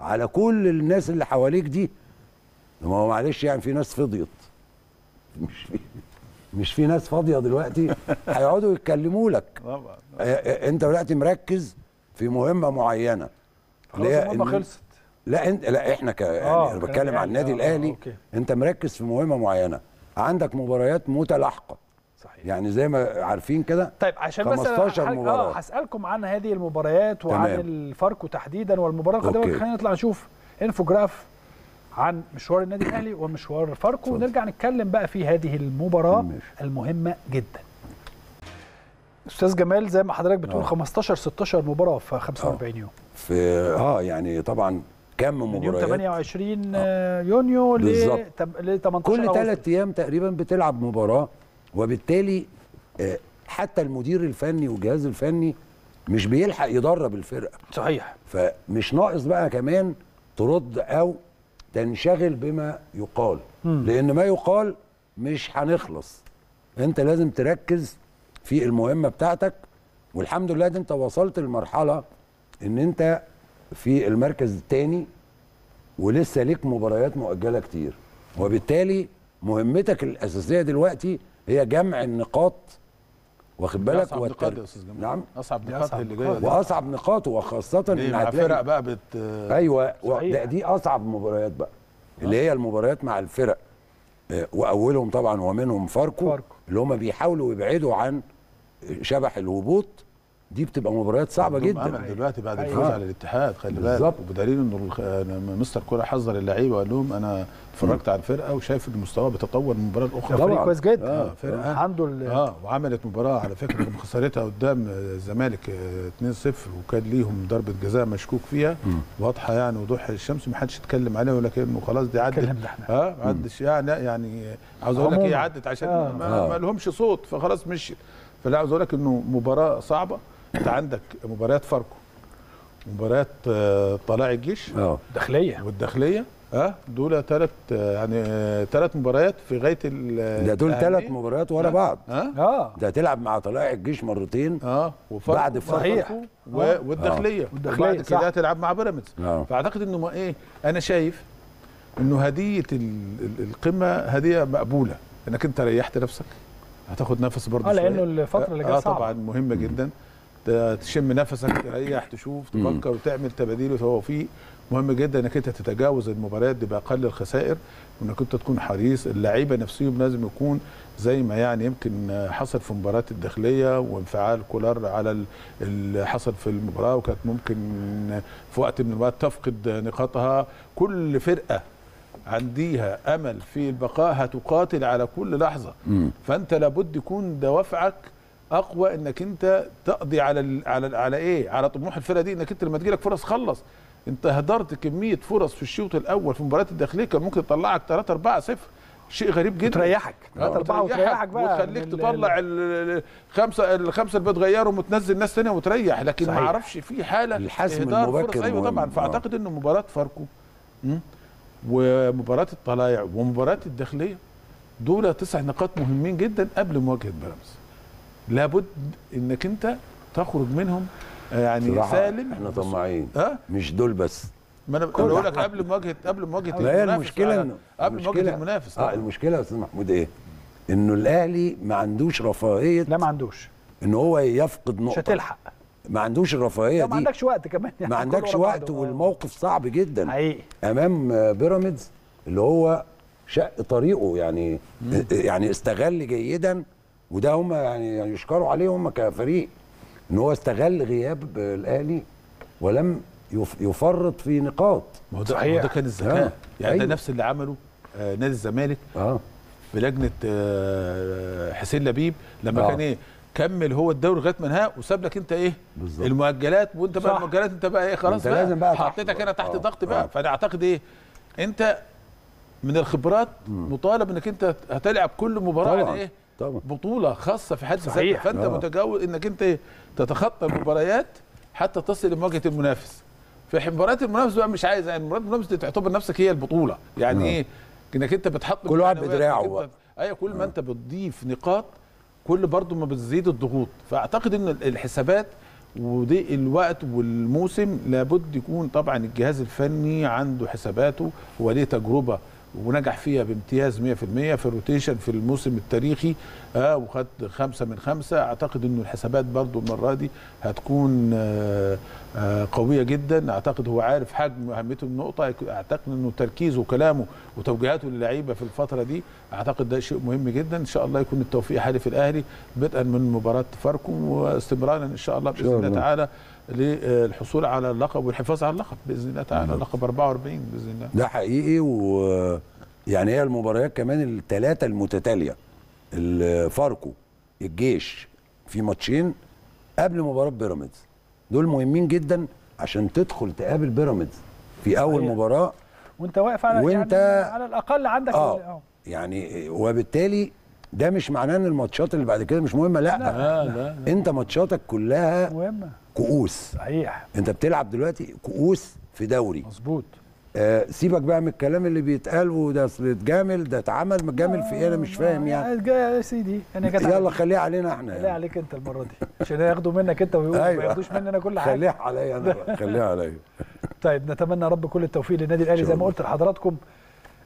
على كل الناس اللي حواليك دي ما هو معلش يعني في ناس فضيت مش في مش في ناس فاضية دلوقتي هيقعدوا يتكلموا لك طبعا آه، آه، أنت دلوقتي مركز في مهمة معينة خلاص المهمة خلصت لا انت لا إحنا ك يعني أنا بتكلم عن. النادي آه، الأهلي. أنت مركز في مهمة معينة عندك مباريات متلاحقة صحيح يعني زي ما عارفين كده طيب عشان بس 15 أنا ح- مباراة. آه هسألكم عن هذه المباريات وعن تمام. الفاركو تحديدا والمباراة القادمة. خلينا نطلع نشوف إنفوجراف عن مشوار النادي الأهلي ومشوار فاركو ونرجع نتكلم بقى في هذه المباراة ماشي. المهمة جدا أستاذ جمال زي ما حضرتك بتقول آه. 15 16 مباراة في 45 يوم في آه يعني طبعا كم من يوم مباريات 28 آه. يونيو ل بالظبط. تم- ل 18 كل. ثلاث أيام تقريبا بتلعب مباراة وبالتالي آه حتى المدير الفني والجهاز الفني مش بيلحق يدرب الفرقة صحيح فمش ناقص بقى كمان ترد أو تنشغل بما يقال لأن ما يقال مش هنخلص أنت لازم تركز في المهمة بتاعتك والحمد لله ده أنت وصلت لمرحلة إن أنت في المركز الثاني ولسه ليك مباريات مؤجلة كتير وبالتالي مهمتك الأساسية دلوقتي هي جمع النقاط واخد بالك أصعب نقاط يا أستاذ جمال نعم أصعب نقاط أصعب اللي نقاط. جاية. وأصعب نقاط وخاصة؟ إن مع هتلاقي فرق بقى بت أيوه و- صحيح. ده دي أصعب مباريات بقى اللي هي المباريات مع الفرق آه، وأولهم طبعا ومنهم فاركو, فاركو. اللي هم بيحاولوا يبعدوا عن شبح الهبوط دي بتبقى مباريات صعبة جدا امل دلوقتي بعد أيوة. الفوز آه. على الاتحاد خلي بالك بالظبط. وبدليل إنه مستر كورة حذر اللعيبة وقال لهم أنا اتفرجت على الفرقة وشايف إن مستواه بيتطور من المباراه الاخرى فريق طبعاً. كويس جدا آه فرقة عنده ال- آه وعملت مباراة على فكرة خسارتها قدام الزمالك آه، 2-0 وكان ليهم ضربة جزاء مشكوك فيها واضحة يعني وضوح الشمس ما حدش اتكلم عليها ولكنه خلاص دي عدت اتكلمنا إحنا. آه عدش يعني يعني عاوز أقول لك. هي عدت عشان آه. ما, آه. ما لهمش صوت فخلاص مشيت فلا عاوز أقول لك إنه مباراة صعبة انت عندك مباريات فاركو مباريات آه، طلائع الجيش آه. داخليه والداخلية آه دول ثلاث يعني ثلاث مباريات في غاية ال- ده دول. ثلاث مباريات ورا آه. بعض. آه آه. ده هتلعب مع طلائع الجيش مرتين آه. وفاركو بعد فاركو. صحيح. و- آه. والداخلية. والداخلية، وبعد صح. كده هتلعب مع بيراميدز. آه. فأعتقد إنه ما إيه أنا شايف إنه هدية ال- ال- القمة هدية مقبولة. إنك أنت ريحت نفسك هتاخد نفس برضه آه لأنه. الفترة اللي آه جاية صعبة. طبعا مهمة جدا. تشم نفسك تريح تشوف. تفكر وتعمل تباديل وتوفيق مهم جدا إنك أنت تتجاوز المباريات دي بأقل الخسائر وإنك أنت تكون حريص اللعيبة نفسهم لازم يكون زي ما يعني يمكن حصل في مباراه الداخلية وانفعال كولر على ال- اللي حصل في المباراة وكانت ممكن في وقت من الوقت تفقد نقاطها كل فرقة عنديها أمل في البقاء هتقاتل على كل لحظة مم. فأنت لابد يكون دوافعك أقوى إنك أنت تقضي على ال على ال على إيه على طموح الفرقة دي إنك أنت لما تجيلك فرص خلص أنت هدرت كمية فرص في الشوط الأول في المباريات الداخلية كان ممكن تطلعك 3 4 0 شيء غريب جدا تريحك آه، 3 4 وتريحك بقى وتخليك تطلع ال- الخمسه الخمسة اللي بتغيرهم وتنزل ناس ثانية وتريح لكن ما صحيح. أعرفش في حالة الحسم. المبكر أيوه. طبعا. فأعتقد إنه مباراة فاركو? ومباراة الطلايع ومباراة الداخلية دول تسع نقاط مهمين جدا قبل مواجهة بيراميدز لابد إنك أنت تخرج منهم آه، يعني سالم. إحنا طماعين. ها؟ مش دول بس. ما أنا بقول لك قبل مواجهه قبل مواجهه المنافس المشكلة انه قبل مواجهه المنافس آه طبعاً. المشكلة يا أستاذ محمود إيه؟ إنه الأهلي ما عندوش رفاهية لا ما عندوش. ان هو يفقد نقطة. مش هتلحق. ما عندوش الرفاهية لا ما دي. عندكش وقت كمان. يعني ما عندكش وقت. آه. والموقف صعب جدا. حقيقي. أمام آه، بيراميدز اللي هو شق طريقه يعني يعني استغل جيدا وده هم يعني يشكروا عليه هم كفريق إن هو استغل غياب آه، الأهلي ولم يف- يفرط في نقاط ما هو ده, صحيح. ده كان الذكاء آه. يعني ده أيوة. نفس اللي عمله آه نادي الزمالك آه بلجنة آه حسين لبيب لما آه. كان إيه كمل هو الدوري لغاية ما انهاه وساب لك أنت إيه بالظبط. المؤجلات وأنت بقى صح. المؤجلات أنت بقى إيه خلاص أنت لازم بقى حطيتك بقى. أنا تحت آه. ضغط بقى آه. فأنا أعتقد إيه أنت من الخبرات مطالب إنك أنت هتلعب كل مباراة طبعاً. إيه طبعا. بطولة خاصة في حد. ذاتها فأنت آه. متجاوز إنك أنت تتخطى المباريات حتى تصل لمواجهة المنافس. في مباريات المنافس بقى مش عايز يعني مباريات المنافس دي تعتبر نفسك هي البطولة. يعني آه. إيه؟ إنك أنت بتحط كل واحد بدراعه. أيوه كل ما أنت بتضيف نقاط كل برضو ما بتزيد الضغوط. فأعتقد إن الحسابات ودي الوقت والموسم لابد يكون طبعا الجهاز الفني عنده حساباته. هو ليه تجربة ونجح فيها بامتياز 100% في الروتيشن في الموسم التاريخي. آه وخد خمسة من خمسة. أعتقد إنه الحسابات برضو المرة دي هتكون آه آه قوية جدا. أعتقد هو عارف حجم اهميته النقطة. أعتقد إنه تركيزه وكلامه وتوجيهاته للعيبة في الفترة دي أعتقد ده شيء مهم جدا. إن شاء الله يكون التوفيق حالف الأهلي. بدءا من مباراة فاركو واستمرارا إن شاء الله الله الله. تعالى. للحصول على اللقب والحفاظ على اللقب بإذن الله تعالى. بالظبط. لقب 44 بإذن الله. ده حقيقي و يعني هي المباريات كمان الثلاثه المتتالية الفاركو الجيش في ماتشين قبل مباراة بيراميدز. دول مهمين جدا عشان تدخل تقابل بيراميدز في أول صحيح. مباراة. وأنت واقف على وانت- يعني على الأقل عندك آه. آه. يعني وبالتالي ده مش معناه إن الماتشات اللي بعد كده مش مهمة لا, لا لأ, لا. أنت ماتشاتك كلها مهمة. كؤوس. صحيح. انت بتلعب دلوقتي كؤوس في دوري. مظبوط. آه سيبك بقى من الكلام اللي بيتقال وده اصل اتجامل ده اتعمل متجامل في إيه؟ أنا مش فاهم يعني. يا سيدي. أنا جت يلا خليها علينا إحنا خليها يعني. عليك أنت المرة دي عشان ياخدوا منك أنت ويقولوا ما أيوة. ياخدوش مننا كل حاجة. خليها عليا أنا خليها عليا. طيب نتمنى يا رب كل التوفيق للنادي الأهلي. زي ما. قلت لحضراتكم آه،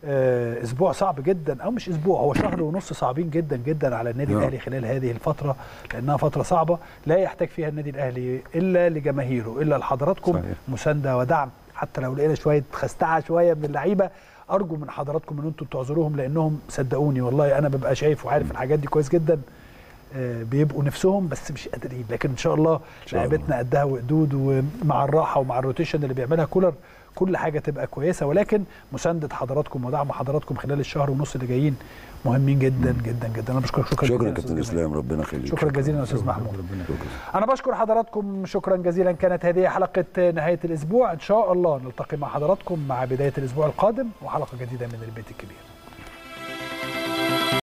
أسبوع صعب جدا أو مش أسبوع هو شهر ونص صعبين جدا جدا على النادي نعم. الأهلي خلال هذه الفترة لأنها فترة صعبة لا يحتاج فيها النادي الأهلي إلا لجماهيره إلا لحضراتكم صحيح. مساندة ودعم حتى لو لقينا شوية خستعة شوية من اللعيبة أرجو من حضراتكم إن أنتم تعذروهم لأنهم صدقوني والله أنا ببقى شايف وعارف الحاجات دي كويس جدا آه، بيبقوا نفسهم بس مش قادرين لكن إن شاء الله شاء الله. لعيبتنا قدها وقدود ومع الراحة ومع الروتيشن اللي بيعملها كولر كل حاجة تبقى كويسة ولكن مساندة حضراتكم ودعم حضراتكم خلال الشهر ونص اللي جايين مهمين جدا جدا جدا. أنا بشكرك. شكرا شكرا كابتن. اسلام ربنا يخليك شكرا جزيلا يا أستاذ محمود. أنا بشكر حضراتكم. شكرا جزيلا. كانت هذه حلقة نهاية الأسبوع. إن شاء الله نلتقي مع حضراتكم مع بداية الأسبوع القادم وحلقة جديدة من البيت الكبير.